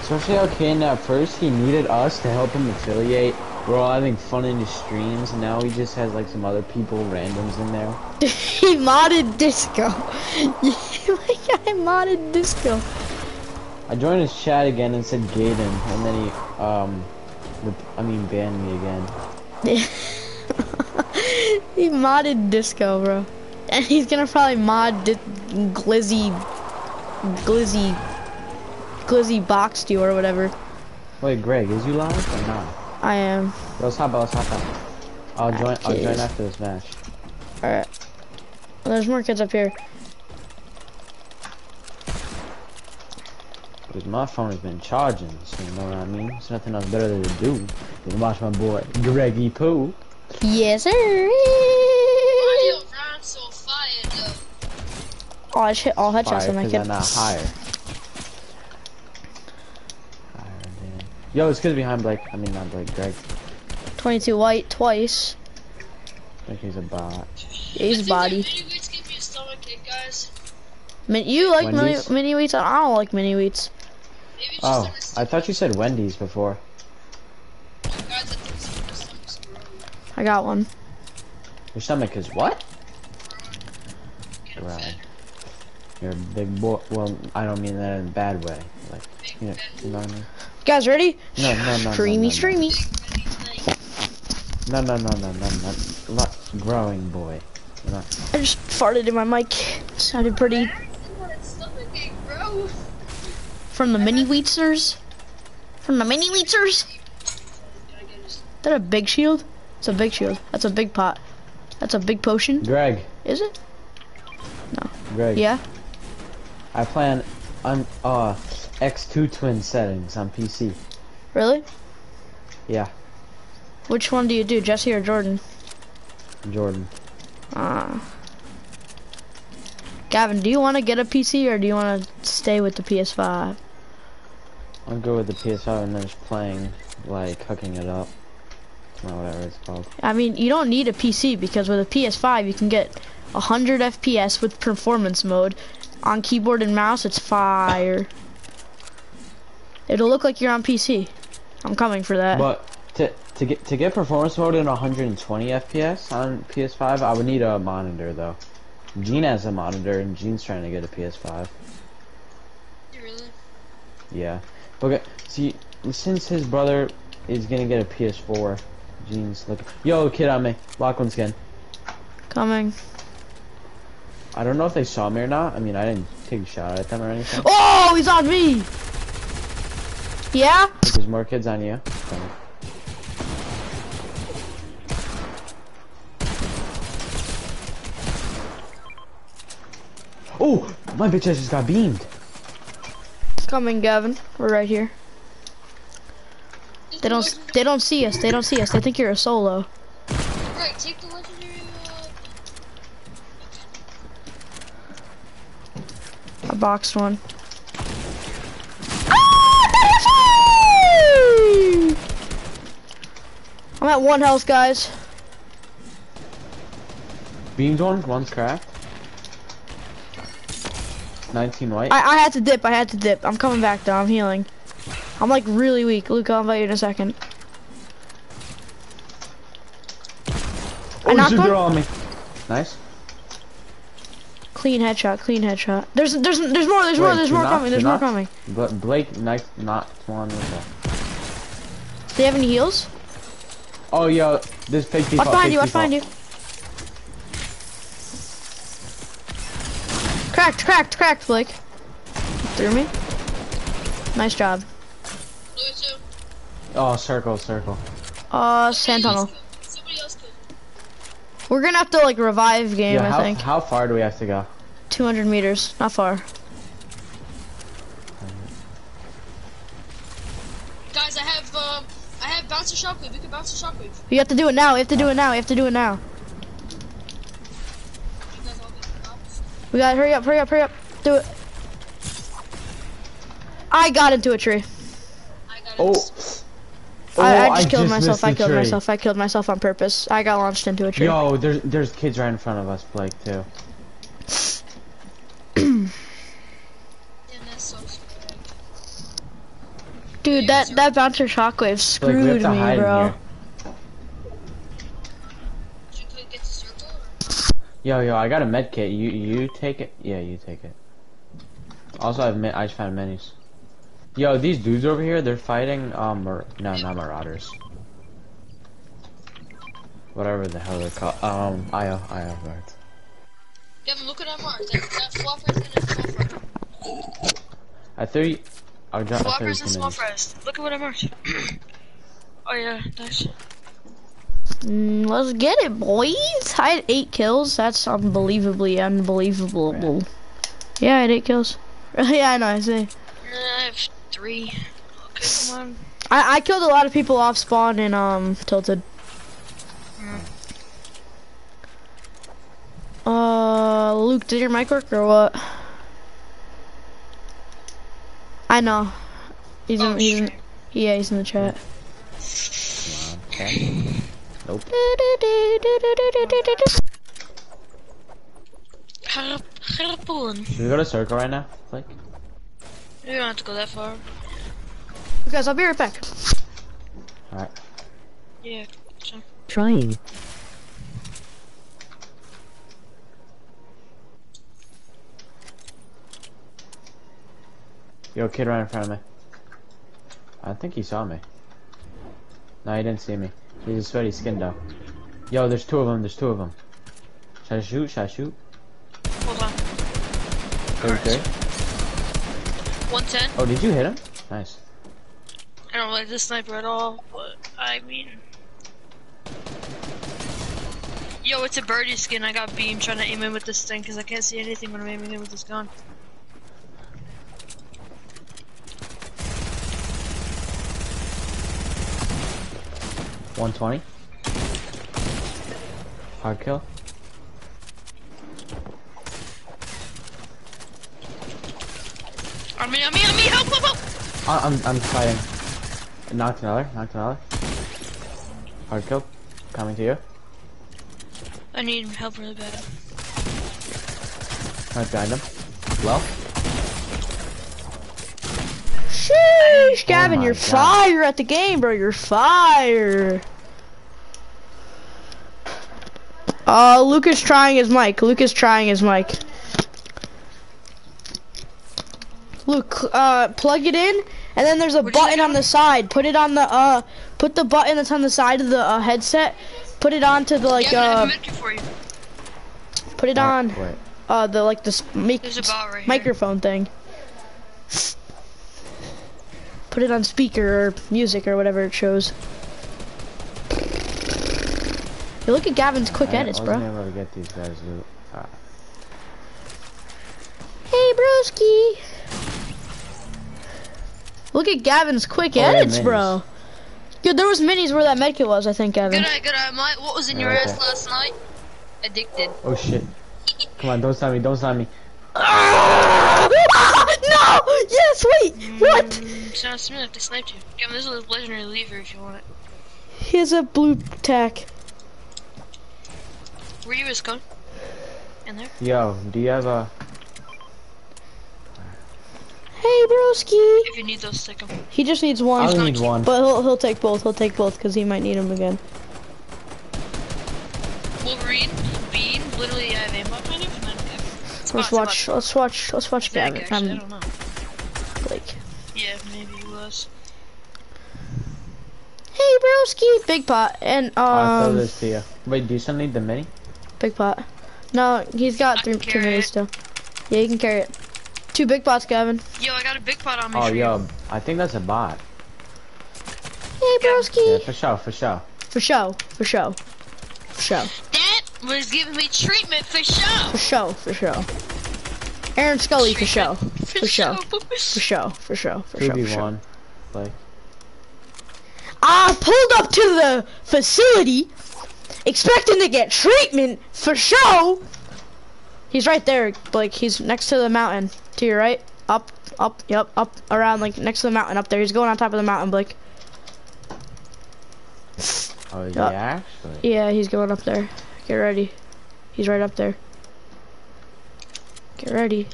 Especially how Kane at first he needed us to help him affiliate. We're all having fun in his streams, and now he just has like some other people, randoms in there. he modded disco. My guy modded disco. I joined his chat again and said Gaiden, and then he, um, I mean, banned me again. he modded disco, bro. And he's gonna probably mod di- Glizzy, Glizzy, Glizzy boxed you or whatever. Wait, Greg, is you live or not? I am. Let's hop out, let's hop out. I'll join, I'll join after this match. Alright. There's more kids up here. Because my phone has been charging, so you know what I mean? There's nothing else better to do than watch my boy Greggy Poo. Yes, sir. Oh, I just hit all headshots Fire, on my kid. I'm not higher. Higher than... Yo, it's because behind Blake. I mean, not Blake, Greg. 22 white twice. I think he's a bot. His body. Mini give you a stomach ache, guys. Min- you like mini, Wendy's? mini wheats? I don't like mini wheats. Maybe it's just Oh, I thought you said Wendy's before. I think some of the stomach's growing. I got one. Your stomach is what? Get Growing. fat. You're a big boy. Well, I don't mean that in a bad way. Like, you know, you know what I mean? You guys ready? No, no, no, no, Streamy, no, no. streamy. No, no, no, no, no, no. Not growing boy. Not. I just farted in my mic. Sounded pretty. Stomach ache, bro. From the mini Wheatsers? From the mini Wheatsers? Is that a big shield? It's a big shield. That's a big pot. That's a big potion. Greg, Is it? No. Greg. Yeah. I plan on uh X2 twin settings on PC. Really? Yeah, Which one do you do, Jesse or Jordan? Jordan. Ah. Gavin, do you want to get a PC or do you want to stay with the PS5? I'll go with the PS5 and then just playing, like hooking it up. Or whatever it's called. I mean, you don't need a PC because with a PS5 you can get 100 FPS with performance mode. On keyboard and mouse, it's fire. It'll look like you're on PC. I'm coming for that. But to to get to get performance mode in 120 FPS on PS5, I would need a monitor though. Gene has a monitor and Gene's trying to get a PS5. Really? Yeah. But see, since his brother is gonna get a PS4, Gene's looking. Yo, kid on me. Lock one skin. Coming. I don't know if they saw me or not. I mean, I didn't take a shot at them or anything. Oh, he's on me! Yeah? There's more kids on you. Coming. Oh, my bitch ass just got beamed. Coming, Gavin. We're right here. They don't. They don't see us. They don't see us. They think you're a solo. Right, take the legendary. Uh... I boxed one. Ah, I'm at one health, guys. Beamed one, one's cracked. 19 white. I, I had to dip. I had to dip. I'm coming back though. I'm healing. I'm like really weak. Luke, I'll invite you in a second. I oh, knocked there's a one. on me. Nice. Clean headshot. Clean headshot. There's there's there's more. There's more. There's more knocks, coming. two There's more knocks? coming. But Blake nice not one with that. Do they have any heals? Oh, yo, this fake Watch default. behind fake you. Watch find you. Cracked. Cracked. Cracked. Blake. Through me. Nice job. Blue two. Oh, circle, circle. Uh, sand tunnel. Somebody else killed. We're gonna have to like revive game. Yeah, I think. how far do we have to go? 200 meters. Not far. Guys, I have um, I have bouncer shockwave. We can bounce a shockwave. You have to do it now. You have to do it now. You have to do it now. You guys all get bounce. We got to hurry up. Hurry up. Hurry up. Do it. I got into a tree. I got it. Oh. I, Oh, I just killed missed myself. I killed tree. myself. I killed myself on purpose. I got launched into a tree. Yo, there's there's kids right in front of us, Blake too. Damn, that's so scary. Dude, that that bouncer shockwave Blake, screwed to me, bro. here. Did you click get the circle? Or? Yo, yo, I got a med kit. You you take it? Yeah, you take it. Also, I've I just found minis. Yo, these dudes over here, they're fighting. Um, mar- no, not marauders. Whatever the hell they're called. Um, IO, IO, right. Devin, look at that mark. That, that flopper's in a small. I thought you. I got. I thought you Flopper's in small fries. Look at what I marked. oh yeah, nice. Mm, let's get it, boys. I had eight kills. That's unbelievably unbelievable. Yeah, I had eight kills. yeah, I know. I see. I three. Okay, come on. I, I killed a lot of people off spawn in um tilted. Uh, Luke, did your mic work or what? I know. He's in. Oh, He's in yeah, he's in the chat. Okay. Nope. Harp, harpoon. Should we go to circle right now, Blake? You don't have to go that far. Guys, I'll be right back. Alright. Yeah. So. Trying. Yo, kid right in front of me. I think he saw me. No, he didn't see me. He's a sweaty skin though. Yo, there's two of them. There's two of them. Should I shoot? Should I shoot? Hold on. Okay. 110. Oh, did you hit him? Nice. I don't like this sniper at all, but I mean. Yo, it's a birdie skin. I got beam trying to aim in with this thing because I can't see anything when I'm aiming in with this gun. One twenty. Hard kill. On me, on me, on me! Help, help, help! I- I'm I'm fighting. Knocked another. Knocked another. Hard kill. Coming to you. I need help really bad. Right behind him. Low. Sheesh, Gavin, my you're God. fire at the game, bro. You're fire. Uh, Lucas trying his mic. Lucas trying his mic. Luke, uh, plug it in, and then there's a What'd button on the side. Put it on the, uh, put the button that's on the side of the uh, headset. Put it onto the, like, yeah, uh, a you. put it on, Wait. uh, the, like, the mic- There's a bot right here. microphone thing. Put it on speaker or music or whatever it shows. You look at Gavin's quick I edits, wasn't bro. able to get these guys loot. Ah. Hey, broski. Look at Gavin's quick Oh, edits, minis. bro. Good, there was minis where that medkit was, I think, Gavin. Good eye, good eye. My, what was in your Yeah, ass okay. last night? Addicted. Oh shit. Come on, don't stop me, don't stop me. Ah! no! Yes, wait! What? Mm, Sounds smooth. They sniped you. Kevin, this is a legendary lever if you want it. He has a blue tack. Where you is cone? In there? Yo, do you have a Hey, broski. If you need those, take them. He just needs one. I He's need one. But he'll he'll take both. He'll take both because he might need them again. Wolverine, Bean, literally I have aimbot kind of, and then It's Let's watch. Let's watch. Let's watch Zach, Gavin. actually, I I'm don't know. like, Yeah, maybe he was. hey, broski, big pot and um. I'll throw um, this to you. Wait, do you still need the mini? big pot. No, he's got I three, can two carry minis still. Yeah, you can carry it. Two big pots, Gavin. Yo, I got a big pot on me Oh for yo, I think that's a bot. Hey, broski. Yeah, for sure, for sure. For show. For show. For show. That was giving me treatment for show. For show. For show. Aaron Scully for show. For, For show. show. For show. For show. For Two show. v For one. Like I pulled up to the facility expecting to get treatment for show. He's right there, Blake. He's next to the mountain. To your right. Up, up, yep, up, around, like, next to the mountain up there. He's going on top of the mountain, Blake. oh Yeah. yeah, actually. Yeah, he's going up there. Get ready. He's right up there. Get ready.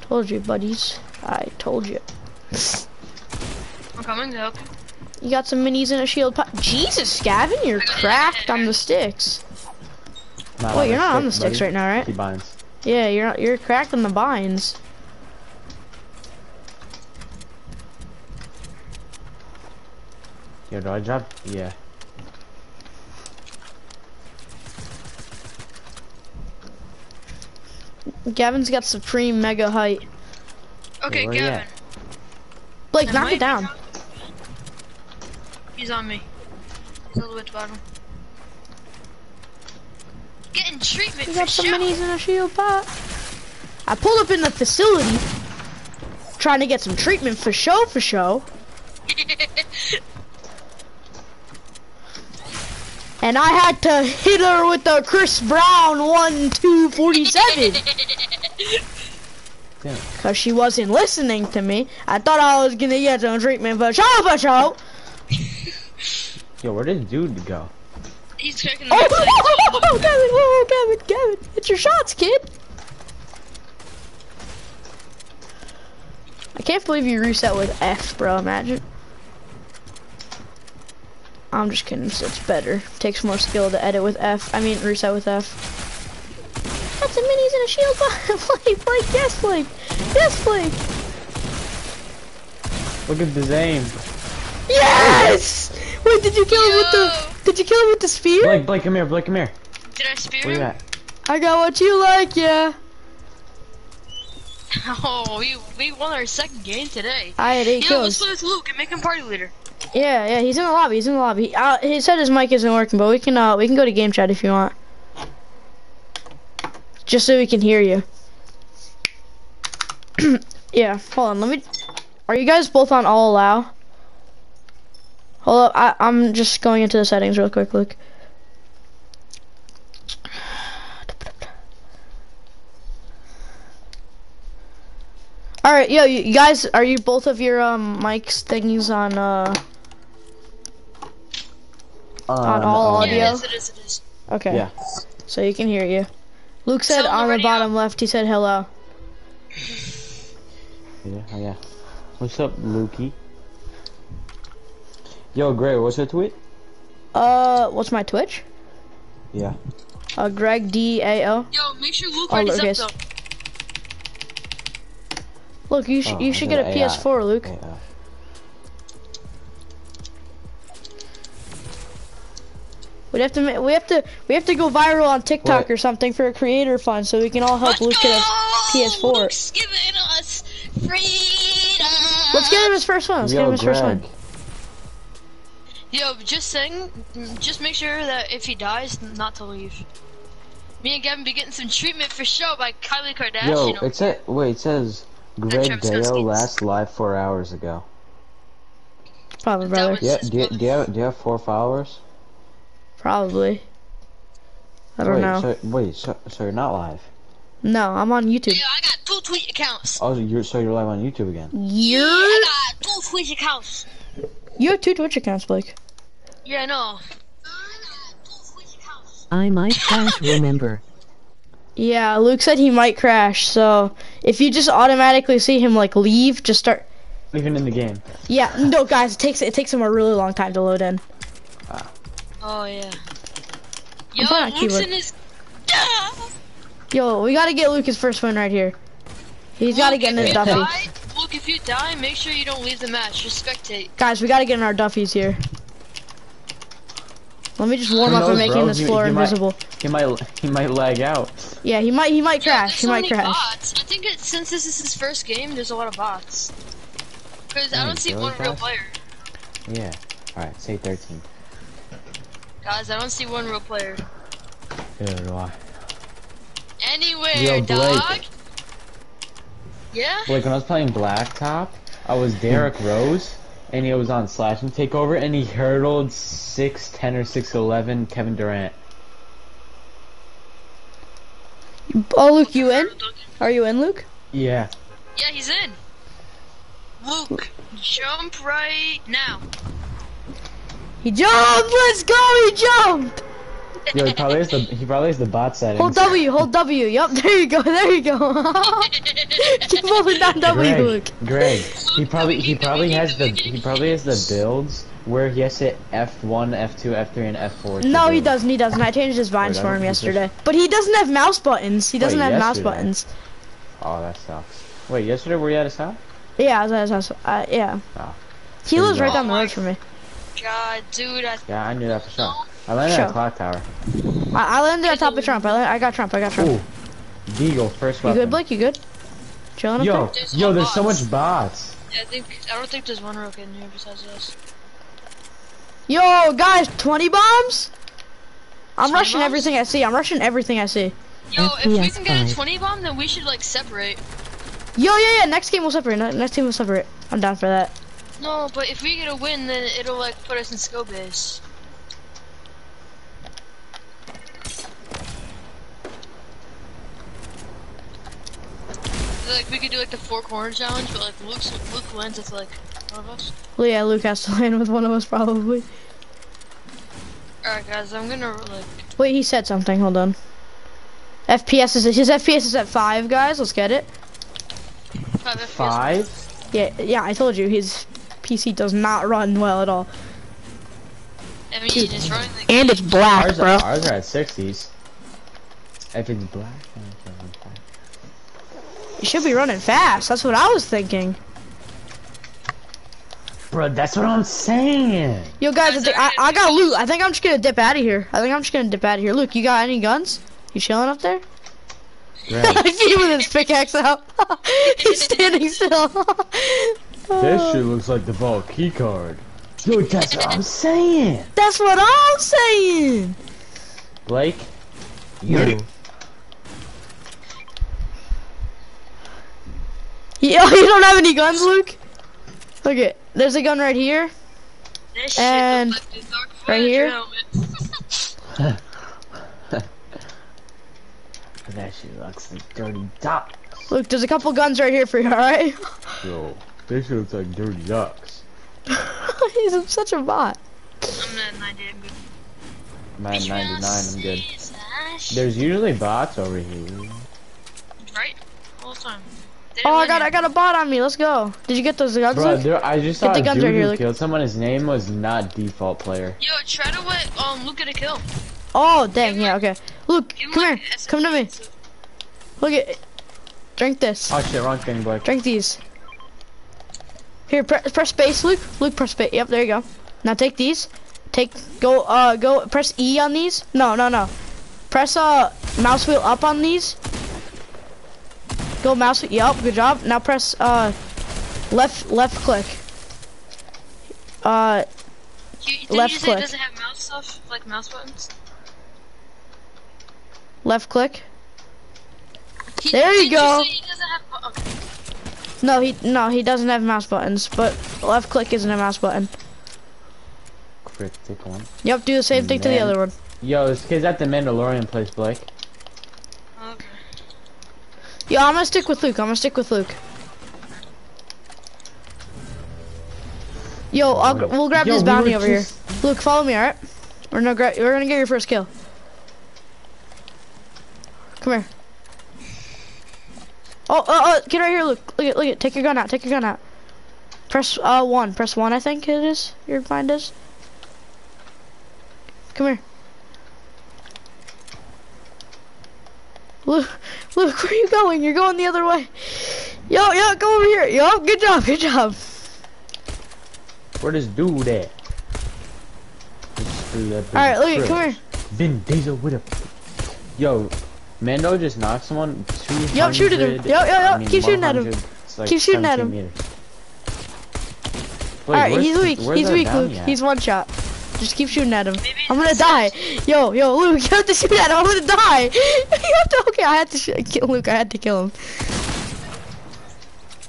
Told you, buddies. I told you. I'm coming to help you. You got some minis and a shield pop. Jesus, Gavin, you're cracked on the sticks. Not Wait, you're not on the sticks buddy. right now, right? He binds. Yeah, you're not, you're cracked on the binds. Yo, do I drop? Yeah. Gavin's got supreme mega height. Okay, where Gavin. Blake, knock it down. He's on me. He's all the way at the bottom. Getting treatment You for got some show. minis and a shield pot. I pulled up in the facility, trying to get some treatment for show for show, and I had to hit her with the Chris Brown one two forty seven. Cause she wasn't listening to me. I thought I was gonna get some treatment for show for show. Yo, where did dude go? He's cracking the Oh, backside. Oh, oh, oh, oh, Gavin, oh, oh, Gavin, Gavin, it's your shots, kid. I can't believe you reset with F, bro. Imagine. I'm just kidding. It's better. Takes more skill to edit with F. I mean, reset with F. Got some minis and a shield. Blake, Blake, yes, Blake, yes, Blake. Look at this aim. Yes! Wait, did you kill him with the? Did you kill him with the spear? Blake, Blake, come here, Blake, come here. Did I spear Where you him? at? I got what you like, yeah. Oh, we we won our second game today. I had eight Yo, let's play with Luke and make him party leader. Yeah, yeah, he's in the lobby. He's in the lobby. Uh, he said his mic isn't working, but we can uh we can go to game chat if you want. Just so we can hear you. yeah, hold on. Let me. Are you guys both on all allow? Hold up. I, I'm just going into the settings real quick, Luke. All right, yo, you you guys, are you both of your um mics thingies on uh? On all um, audio? Yeah, yes, it is. It is. Okay. Yeah. So you can hear you. Luke said Tell on the already bottom left, he said hello. Yeah, oh, yeah. What's up, Lukey? Yo, Gray, what's your Twitch? Uh, what's my Twitch? Yeah. Uh, Greg D A O. Yo, make sure Luke Oh, ready's lowercase. up though. Look, you should Oh, you should get a AI. PS4, Luke. Yeah. We'd have to we have to we have to go viral on TikTok What? or something for a creator fund, so we can all help Let's Luke go! get a PS4. Luke's giving us freedom. Let's get him his first one. Let's get Yo, him his first one. Yo, just saying, just make sure that if he dies, not to leave. Me and Gavin be getting some treatment for show by Kylie Kardashian. Yo, it said, wait, it says Greg Travis Deo Kelce. last live four hours ago. Probably, That brother. Yeah, do you, do you, have, do you have four followers? Probably. I don't wait, know. So, wait, so, so you're not live? No, I'm on YouTube. Yeah, I got two Twitch accounts. Oh, you're so you're live on YouTube again? You I got two Twitch accounts. You have two Twitch accounts, Blake. Yeah, I know. I got two Twitch accounts. I might crash, remember. Yeah, Luke said he might crash, so if you just automatically see him like leave, just start. Even in the game. Yeah, no, guys, it takes it takes him a really long time to load in. Wow. Oh yeah. Yo, fine on Luke's keyboard. in his. Yo, we gotta get Luke his first win right here. He's gotta get in his you Duffy. die- Luke, if you die, make sure you don't leave the match. Just spectate. Guys, we gotta get in our Duffys here. Let me just warm Who up and knows, making bro? this floor he might- invisible. He might he might lag out. Yeah, he might he might Yeah, crash. He there's might so many crash. Bots. I think it, since this is his first game, there's a lot of bots. Because I don't see really, one real player. Yeah. Alright, say 13. Guys, I don't see one real player. Neither do I. Anywhere, Yo, Blake. dog. Yeah? Like when I was playing Blacktop, I was Derrick hmm. Rose, and he was on Slash and Takeover, and he hurdled 6'10 or 6'11 Kevin Durant. Oh, Luke, you in? Are you in, Luke? Yeah. Yeah, he's in. Luke, jump right now. He jumped. Let's go. He jumped. Yo, he probably has the he probably has the bot settings. Hold W. Hold W. Yup. There you go. There you go. Keep holding down W, Greg, Luke. Greg, he probably he probably has the he probably has the builds where he has to hit F1, F2, F3, and F4. No, he doesn't. He doesn't. I changed his vines Wait, for him think this- yesterday. But he doesn't have mouse buttons. He doesn't Wait, have mouse buttons. Oh, that sucks. Wait, yesterday were you at his house? Yeah, I was, I was, uh, yeah. Oh. He There lives right down the road from me. God, dude, I Yeah, I knew that for sure. I landed Sure. at Clock Tower. I, I landed on top of Trump. I, land, I got Trump. I got Trump. Ooh, Deagle, first You good, Blake? You good? Chilling up Yo, there? There's yo, no there's so much bots. I think I don't think there's one rook in here besides us. Yo, guys, 20 bombs? I'm 20 rushing bombs? everything I see. I'm rushing everything I see. Yo, if we can get a 20 bomb, then we should like separate. Yo, yeah, yeah. Next game we'll separate. Next game we'll separate. I'm down for that. No, but if we get a win, then it'll like put us in skill base. Like we could do like the four corner challenge, but like Luke's, Luke wins with like one of us. Well, yeah, Luke has to land with one of us probably. Alright guys, I'm gonna like Wait, he said something. Hold on. FPS is his FPS is at five, guys. Let's get it. five FPS. Five? Yeah, yeah. I told you his PC does not run well at all, I mean, it's running like and it's black, Ours, bro. are, ours are at 60s. If it's black, then it's running fine. It should be running fast. That's what I was thinking. Bro, that's what I'm saying. Yo, guys, I, think, I, I got loot. I think I'm just gonna dip out of here. I think I'm just gonna dip out of here. Luke, you got any guns? You chilling up there? Great. I see him with his pickaxe out. He's standing still. this shit looks like the vault key card. Dude, that's what I'm saying. That's what I'm saying. Blake, you. Yo, you don't have any guns, Luke? Look it. There's a gun right here. This And looks like the Dark right here. That shit looks like dirty ducks. Look, there's a couple guns right here for you, alright? Yo, this shit looks like dirty ducks. He's such a bot. I'm at 90, I'm good. I'm at 99, I'm good. There's usually bots over here. Right? All the time. They Oh, didn't I got, yet. I got a bot on me. Let's go. Did you get those guns, Bro, there, I just Get saw the a guns dude right here, who killed someone. His name was not default player. Yo, try to let um Luke get a kill. Oh, dang, yeah, okay. Luke, come like here. SMG Come to me. Look at Drink this. Oh shit, wrong thing, boy. Drink these. Here, pre press space, Luke. Luke, press space. Yep, there you go. Now take these. Take, go, uh, go, press E on these. No, no, no. Press, uh, mouse wheel up on these. Go mouse, yep, good job. Now press, uh, left, left click. Uh, You, Left you say click. doesn't have mouse stuff, like mouse buttons? left click. He, There you did go. say he doesn't have okay. No, he, no, he doesn't have mouse buttons, but left click isn't a mouse button. Cryptic one. Yep, do the same thing to the other one. Yo, this kid's at the Mandalorian place, Blake. Yo, I'm gonna stick with Luke. I'm gonna stick with Luke. Yo, I'll, we'll grab Yo, this bounty over just- here. Luke, follow me, alright? We're gonna we're gonna get your first kill. Come here. Oh, oh, oh, get right here, Luke. Look at, look at. Take your gun out. Take your gun out. Press uh one. Press one. I think it is. Your mind is. Come here. Luke, Luke, where are you going? You're going the other way. Yo, yo, go over here. Yo, good job, good job. Where this dude at? Alright, look at, come here. Vin Diesel with a. Yo, Mando just knocked someone 200. Yo, shoot at him. Yo, yo, yo, I mean, keep shooting at him. like Keep shooting at him. Alright, he's weak. He's weak, Luke. at? He's one shot. Just keep shooting at him. Maybe I'm gonna die. just- Yo, yo, Luke, you have to shoot at him. I'm gonna die. you have to. Okay, I had to sh- kill Luke. I had to kill him.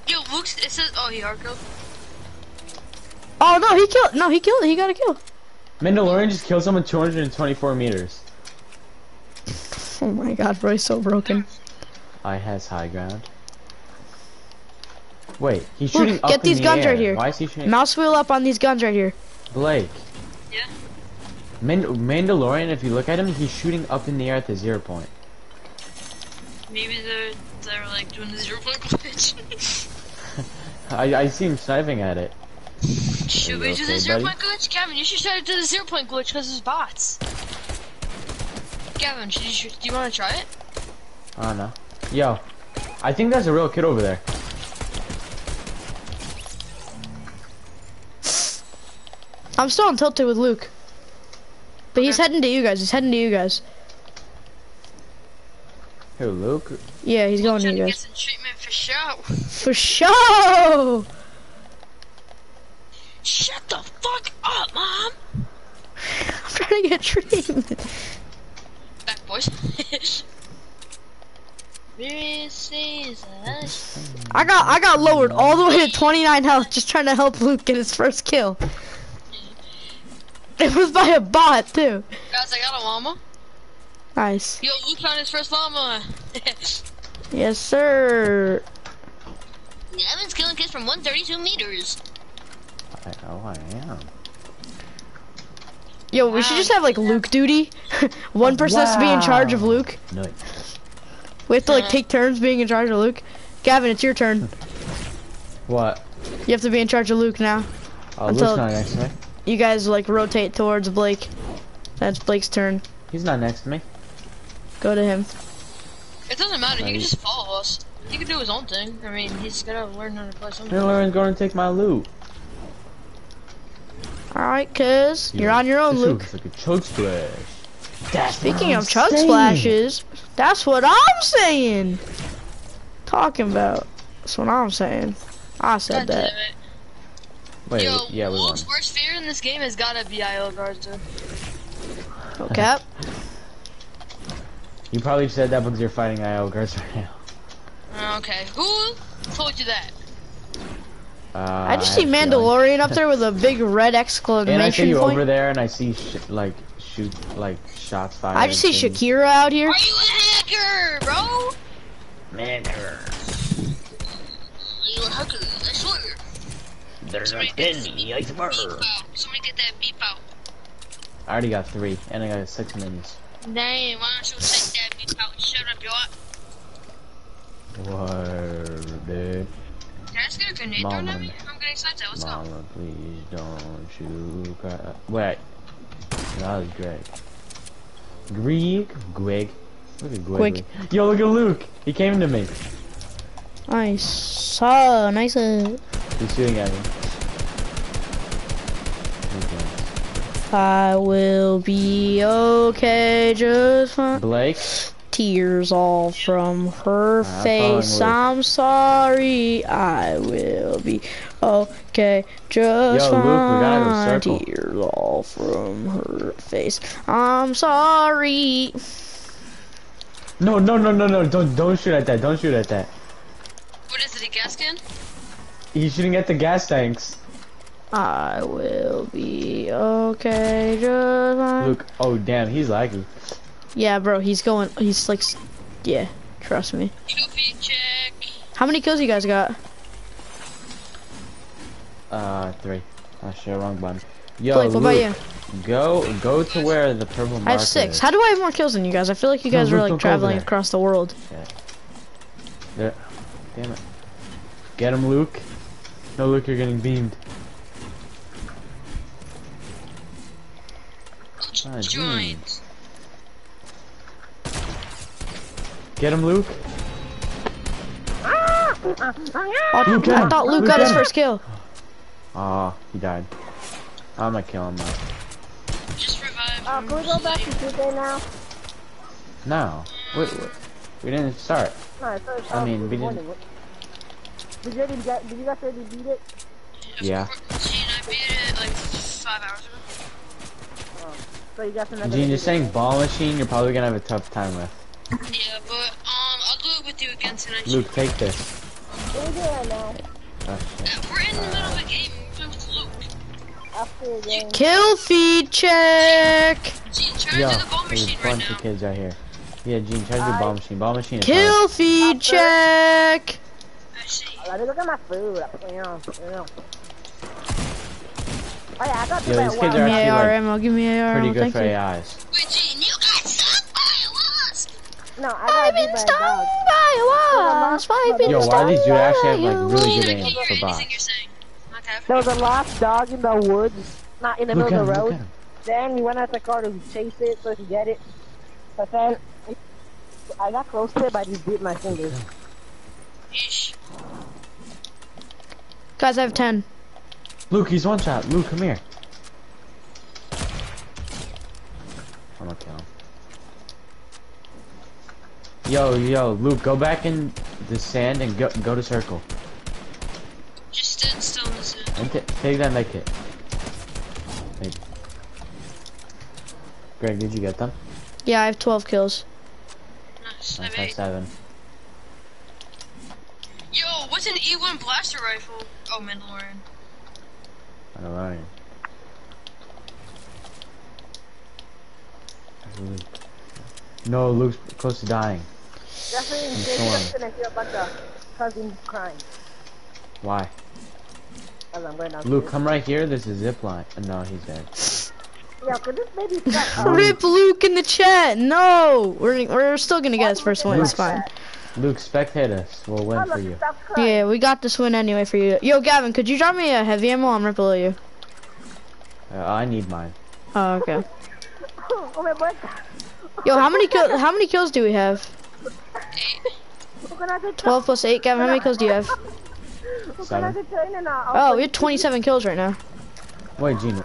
Yo, Luke's, it says, oh, he hard killed. Oh no, he killed. No, he killed. He got a kill. Mandalorian just killed someone 224 meters. Oh my god, bro, he's so broken. I has high ground. Wait, he's Look, shooting up get in these the guns air. right here. Why is he shooting? Mouse wheel up on these guns right here. Blake. Yeah? Mand- Mandalorian, if you look at him, he's shooting up in the air at the zero point. Maybe they're, they're like doing the zero point glitch. I I see him sniping at it. Should we do the zero buddy? point glitch? Gavin, you should try to do the zero point glitch because it's bots. Gavin, should you, do you want to try it? I don't know. Yo, I think that's a real kid over there. I'm still on tilted with Luke. But he's heading to you guys. He's heading to you guys. Who, Luke? Yeah, he's going to Trying you to get guys. some treatment for show. For sure. Shut the fuck up, mom! I'm trying to get treatment. Back, boys. this is us. I got I got lowered all the way to 29 health just trying to help Luke get his first kill. It was by a bot too. Guys, I got a llama. Nice. Yo, Luke found his first llama. Yes, sir. Gavin's killing kids from 132 meters. I, oh, I am. Yo, we should just have like Luke duty. One person has to be in charge of Luke. Nice. We have to like take turns being in charge of Luke. Gavin, it's your turn. What? You have to be in charge of Luke now. Oh, Until- Luke's not next to me. You guys like rotate towards Blake. That's Blake's turn. He's not next to me. Go to him. It doesn't matter, he can just follow us. He can do his own thing. I mean, he's gotta learn how to play something. Mandalorian's going to take my loot. All right, cuz you're on your own, This Luke. looks like a chug splash. That's Speaking what of I'm chug saying. splashes, that's what I'm saying. Talking about. That's what I'm saying. I said God that. Damn it. Wait, Yo, yeah, we won. Worst fear in this game has gotta be IO guards. Okay. You probably said that because you're fighting IO guards right now. Uh, Okay, who told you that? Uh, I just have see a feeling. Mandalorian up there with a big red exclamation. And I see exclamation you point. over there, and I see sh like shoot like shots fired. I just see and- Shakira out here. Are you a hacker, bro? Matter. Are you a hacker? I swear. They're Somebody not get in me, I swear. Somebody get that beep out. I already got three, and I got six minis. Dang, why don't you take that beep out and shut up, yo? Word, dude. Can I just get a grenade thrown at me? I'm getting excited. Let's go. Mama, please don't you cry. Wait. That was Greg. Greg? Greg. Look at Greg. Greg. Yo, look at Luke. He came to me. Nice. So nice. He's shooting at me. I will be okay, just fine. Blake? Tears all from her face. I'm sorry. I will be okay, just Yo, Luke, we gotta go fine. circle. Tears all from her face. I'm sorry. No, no, no, no, no. Don't, don't shoot at that. Don't shoot at that. What is it, a gas can? He's shooting at the gas tanks. I will be okay, just fine. Luke. Oh, damn. He's laggy. Yeah, bro, he's going. He's like, yeah, trust me. Check. How many kills you guys got? Uh, three. I sure wrong button. Yo, Blake, what Luke, about you? Go, go to where the purple marker I have six. is. How do I have more kills than you guys? I feel like you guys look, are like traveling across the world. There. Damn it. Get him, Luke. No, Luke, you're getting beamed. Ah, Join. jeez. Get him, Luke. Oh, Luke, I thought Luke Luke, got his first kill. Ah, he died. I'm gonna kill him now. Just revive. Uh, can we go back to Tuesday now? No. Wait, wait. We didn't start. No, I thought I mean, this we morning. Did you, already get, did you guys already beat it? Yeah. Gene, I beat it like five hours ago. So you guys are not Gene, gonna just saying ball machine, you're probably gonna have a tough time with. Yeah, but um, I'll do it with you again tonight. Luke, take this. We do it right now? Oh, shit. Uh, We're in the middle of a game. We're playing with Luke. After the game. Kill feed check. Gene, try Yo, to the ball there's a bunch now. of kids out here. Yeah, Gene, try to do ball machine. Ball machine is. Kill feed check. I see. Let me look at my food. You know. Oh yeah, I got to Yo, that these one. kids Give are me actually AR like ammo. Give me AR pretty ammo. good Thank for you. AIs. Gene, you got stung by a wasp. No, I I've got beat been by a stung by a wasp. I've been Yo, why stung do these dudes actually have, like, really good aim for hear bots? anything. Okay. There was a lost dog in the woods, not in the Look middle him, of the road. Then he went out the car to chase it so he could get it. But then I got close to it, but I just bit my fingers. Yeesh. Guys, I have ten. Luke, he's one shot. Luke, come here. I'm gonna kill him. Yo, yo, Luke, go back in the sand and go go to circle. Just stand still in the sand. And take that med kit. Thank. Greg, did you get them? Yeah, I have twelve kills. Nice. I Nice, have nice eight. seven. Yo, what's an E1 blaster rifle? Oh, Mandalorian. I don't know. Luke. No, Luke's close to dying. Definitely, I'm you're torn. just gonna hear a bunch of crying. Why? As I'm going down. Luke, come right here. There's a zip line. Uh, No, he's dead. Yeah, could this maybe stop? Rip Luke in the chat. No, we're we're still gonna get his first win. It's fine. Luke, spectate us. We'll win for you. Yeah, we got this win anyway for you. Yo, Gavin, could you drop me a heavy ammo? I'm right below you. Uh, I need mine. Oh, okay. Oh my god. Yo, how many kill? How many kills do we have? Eight. Twelve plus eight. Gavin, how many kills do you have? Seven. Oh, we have 27 kills right now. Wait, Gene.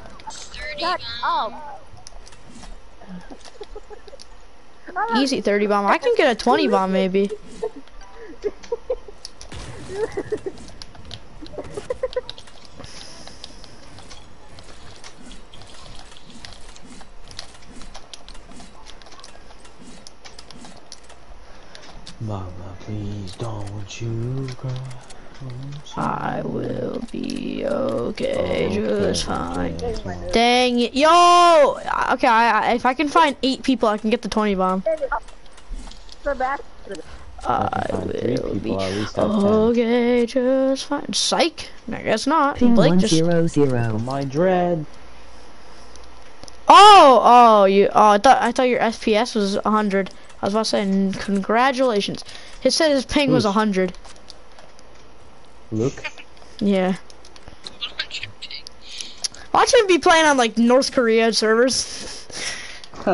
30 Shut up. easy 30 bomb. I can get a 20 bomb maybe. Mama, please don't you cry. I will be okay, just fine. just fine. Dang it, yo! Okay, I, I, if I can find eight people, I can get the 20 bomb. I will be people at least out of ten. okay, just fine. Psych? I guess not. Ping Blake just. 100. My dread. Oh, oh, you. Oh, I thought I thought your FPS was 100. I was about to say, congratulations. He said his ping was Who's- 100. Luke. Yeah. Watch him be playing on like North Korea servers.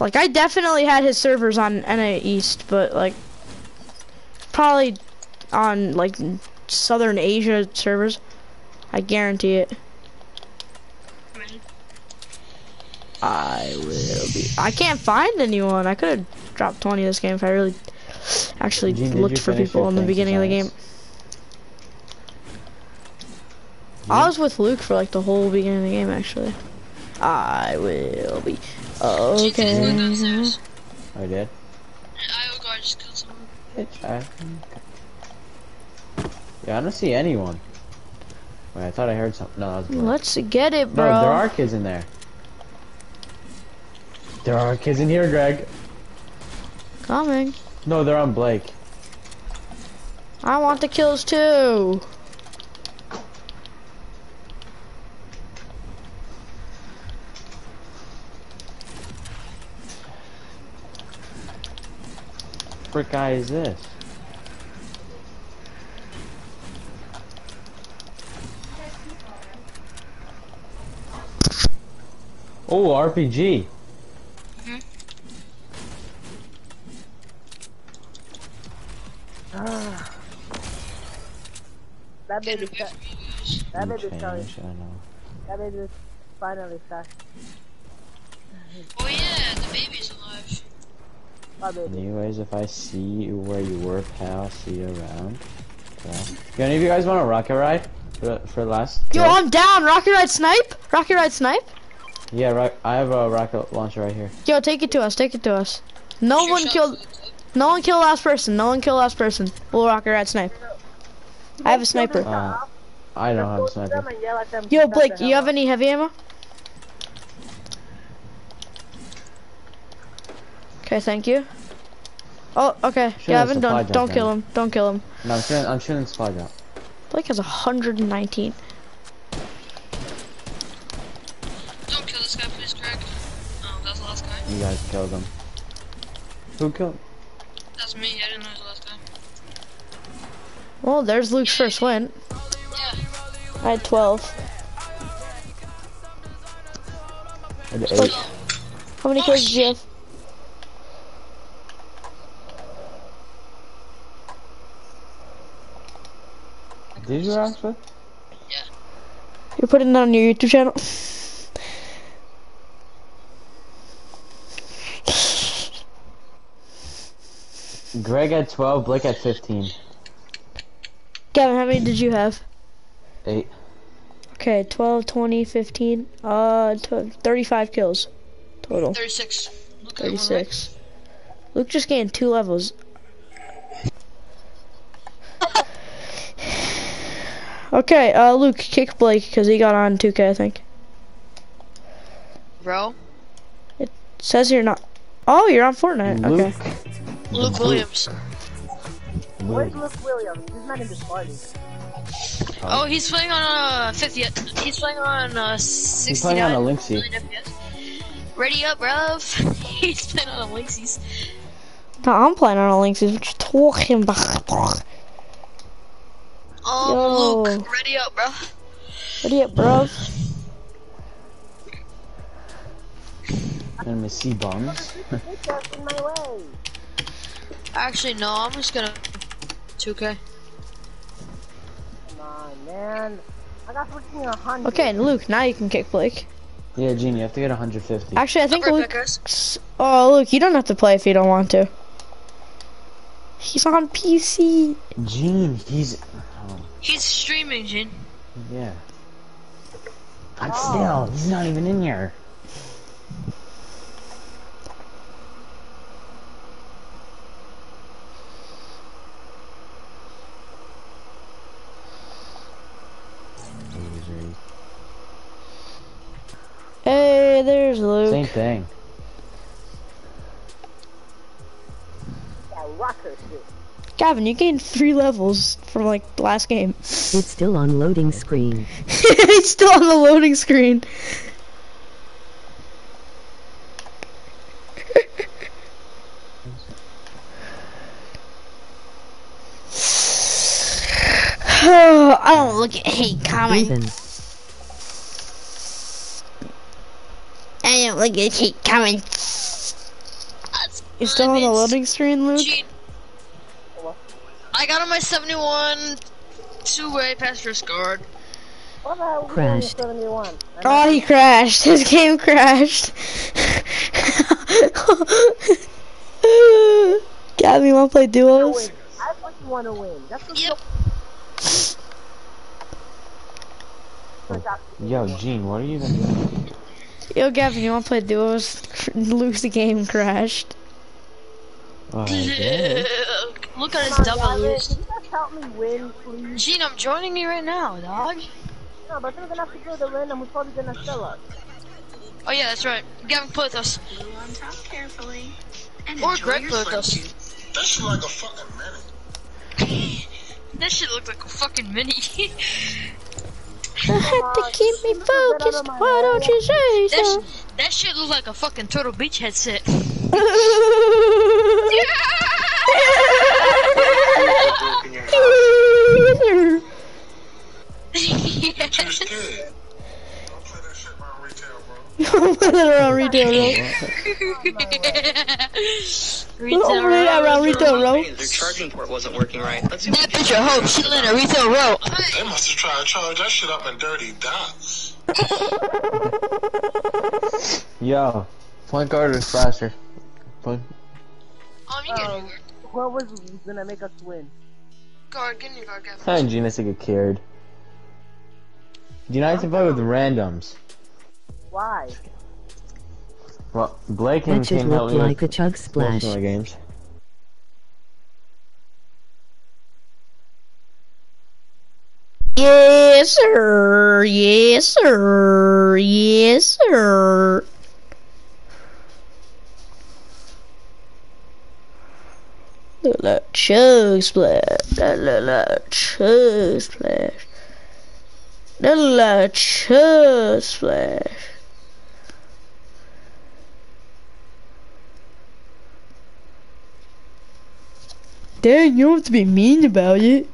like I definitely had his servers on NA East, but like probably on like Southern Asia servers. I guarantee it. I will be. I can't find anyone. I could have dropped 20 this game if I really actually Gene, looked for people in the fancy beginning of the game. size? I was with Luke for like the whole beginning of the game actually. I will be okay. downstairs. I did. And IO guard just killed someone. Bitch, I... Yeah, I don't see anyone. Wait, I thought I heard something. No, that was Let's get it, No, bro. there are kids in there. There are kids in here, Greg. Coming. No, they're on Blake. I want the kills too. Frick guy is this? Oh, RPG. Baby, Getting away sta- from you guys. that You baby started. change, That baby finally started. Oh yeah, the baby's alive. My baby. Anyways, if I see where you were, pal, see you around. Okay. Do any of you guys want a rocket ride for, for last? Yo, kill? I'm down. Rocket ride snipe. Rocket ride snipe. Yeah, right. I have a rocket launcher right here. Yo, take it to us. Take it to us. No Sure one shot killed. for the club. No one killed last person. No one killed last person. We'll rocket ride snipe. I have a sniper. Uh, I don't have a Them sniper. and yell at them Yo, Blake, shut do the you have any heavy ammo? Okay, thank you. Oh, okay. Should've Gavin, supply don't jump don't then. kill him. Don't kill him. No, I'm shooting. I'm shooting supply drop. Blake has 119. Don't kill this guy, please, Greg. Oh, that was the last guy. You guys killed him. Who killed? That's me. I didn't know it was the last guy. Well, there's Luke's first win. Yeah. I had 12. I had eight. How many Oh, kills did you shit. have? Did you actually? Yeah. You're putting that on your YouTube channel? Greg had 12, Blake had 15. Gavin, how many did you have? 8. Okay, 12, 20, 15, uh, 35 kills total. 36. Look at one, right? 36. Luke just gained two levels. okay, uh, Luke, kick Blake because he got on 2K, I think. Bro. It says you're not. Oh, you're on Fortnite. Okay. Luke. Luke Williams. Where's Luke. Luke Williams? He's not in this party. Oh, he's playing on a uh 50. He's playing on uh 69. He's playing on a Lynxie. Ready up, bruv. he's playing on a Lynxies. No, I'm playing on a Lynx. What you talking about? Oh, Yo. Luke, ready up, bro. Ready up, bro? Let me see bums. Get that in my way. Actually, no, I'm just gonna 2K. Come on, man. I got freaking hundred. Okay, Luke, now you can kick Blake. Yeah, Gene, you have to get 150. Actually, I think I'll Luke. right back, guys. Oh, Luke, you don't have to play if you don't want to. He's on PC. Gene, he's. Oh, He's streaming, Gene. yeah. But still, he's not even in here. Hey, there's Luke. Same thing. That rocker shit. Gavin, you gained three levels from like the last game. It's still on loading screen. it's still on the loading screen. Oh, I don't look at hate comment. I don't look at hate comment. You still on the loading screen, Luke? Gene. I got on my 71 two-way pass first guard. What the hell Crashed. Oh, he crashed. His game crashed. Gabby, you wanna play duos? I fucking want to win. That's what Yep. Yo, Gene, what are you even doing? Yo, Gavin, you wanna play duos? Luke's game crashed. Oh, I. Look at his double on, Gavin. Can you just help me win, please? Gene, I'm joining you right now, dog. No, but they're gonna have to go to random who's probably gonna sell us. Oh yeah, that's right. Gavin, play with us. on top carefully. And Or Greg your play with us. swimsuit. That shit like a fucking mini. That shit looked like a fucking mini. You have to keep me focused. Why don't you say that, so? sh- that shit looks like a fucking Turtle Beach headset. Broken your yeah. Don't play that shit around retail, bro. around retail, bro. Retail Over there row. around retail, bro. Their charging port wasn't working right. Let's see That bitch a hoe. She in a retail row. They must have tried to charge that shit up in Dirty Docks. Yo, point guard or slasher? Point. Um, you get Um, what was gonna make us win? guard. Give me your guard, Gavin. Hi, Gene, let's get cared. You know, have to play with randoms. Why? Well, Blake and That should King look me like a chug splash. my games. Yes, sir. Yes, sir. Yes, sir. Look like chug splash. That look like chug splash. That look like chug splash. Dang, you don't have to be mean about it.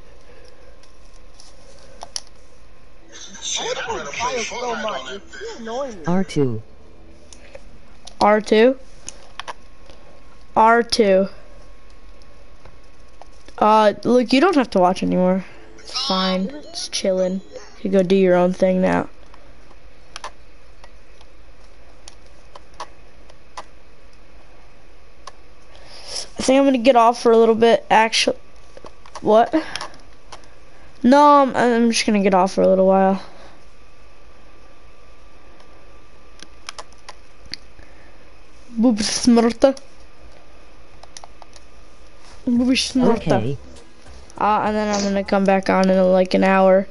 Shit, I rather play so much. It's annoying. R2. R2. R2. Uh, look, you don't have to watch anymore. It's fine. It's chilling. You go do your own thing now. I think I'm gonna get off for a little bit, actually. What? No, I'm, I'm just gonna get off for a little while. Boob smarta. Okay. Uh, and then I'm gonna come back on in like an hour.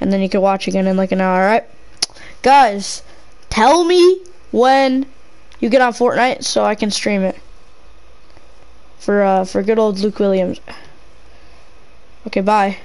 And then you can watch again in like an hour, alright? Guys, tell me when you get on Fortnite so I can stream it. For uh for good old Luke Williams. Okay, bye.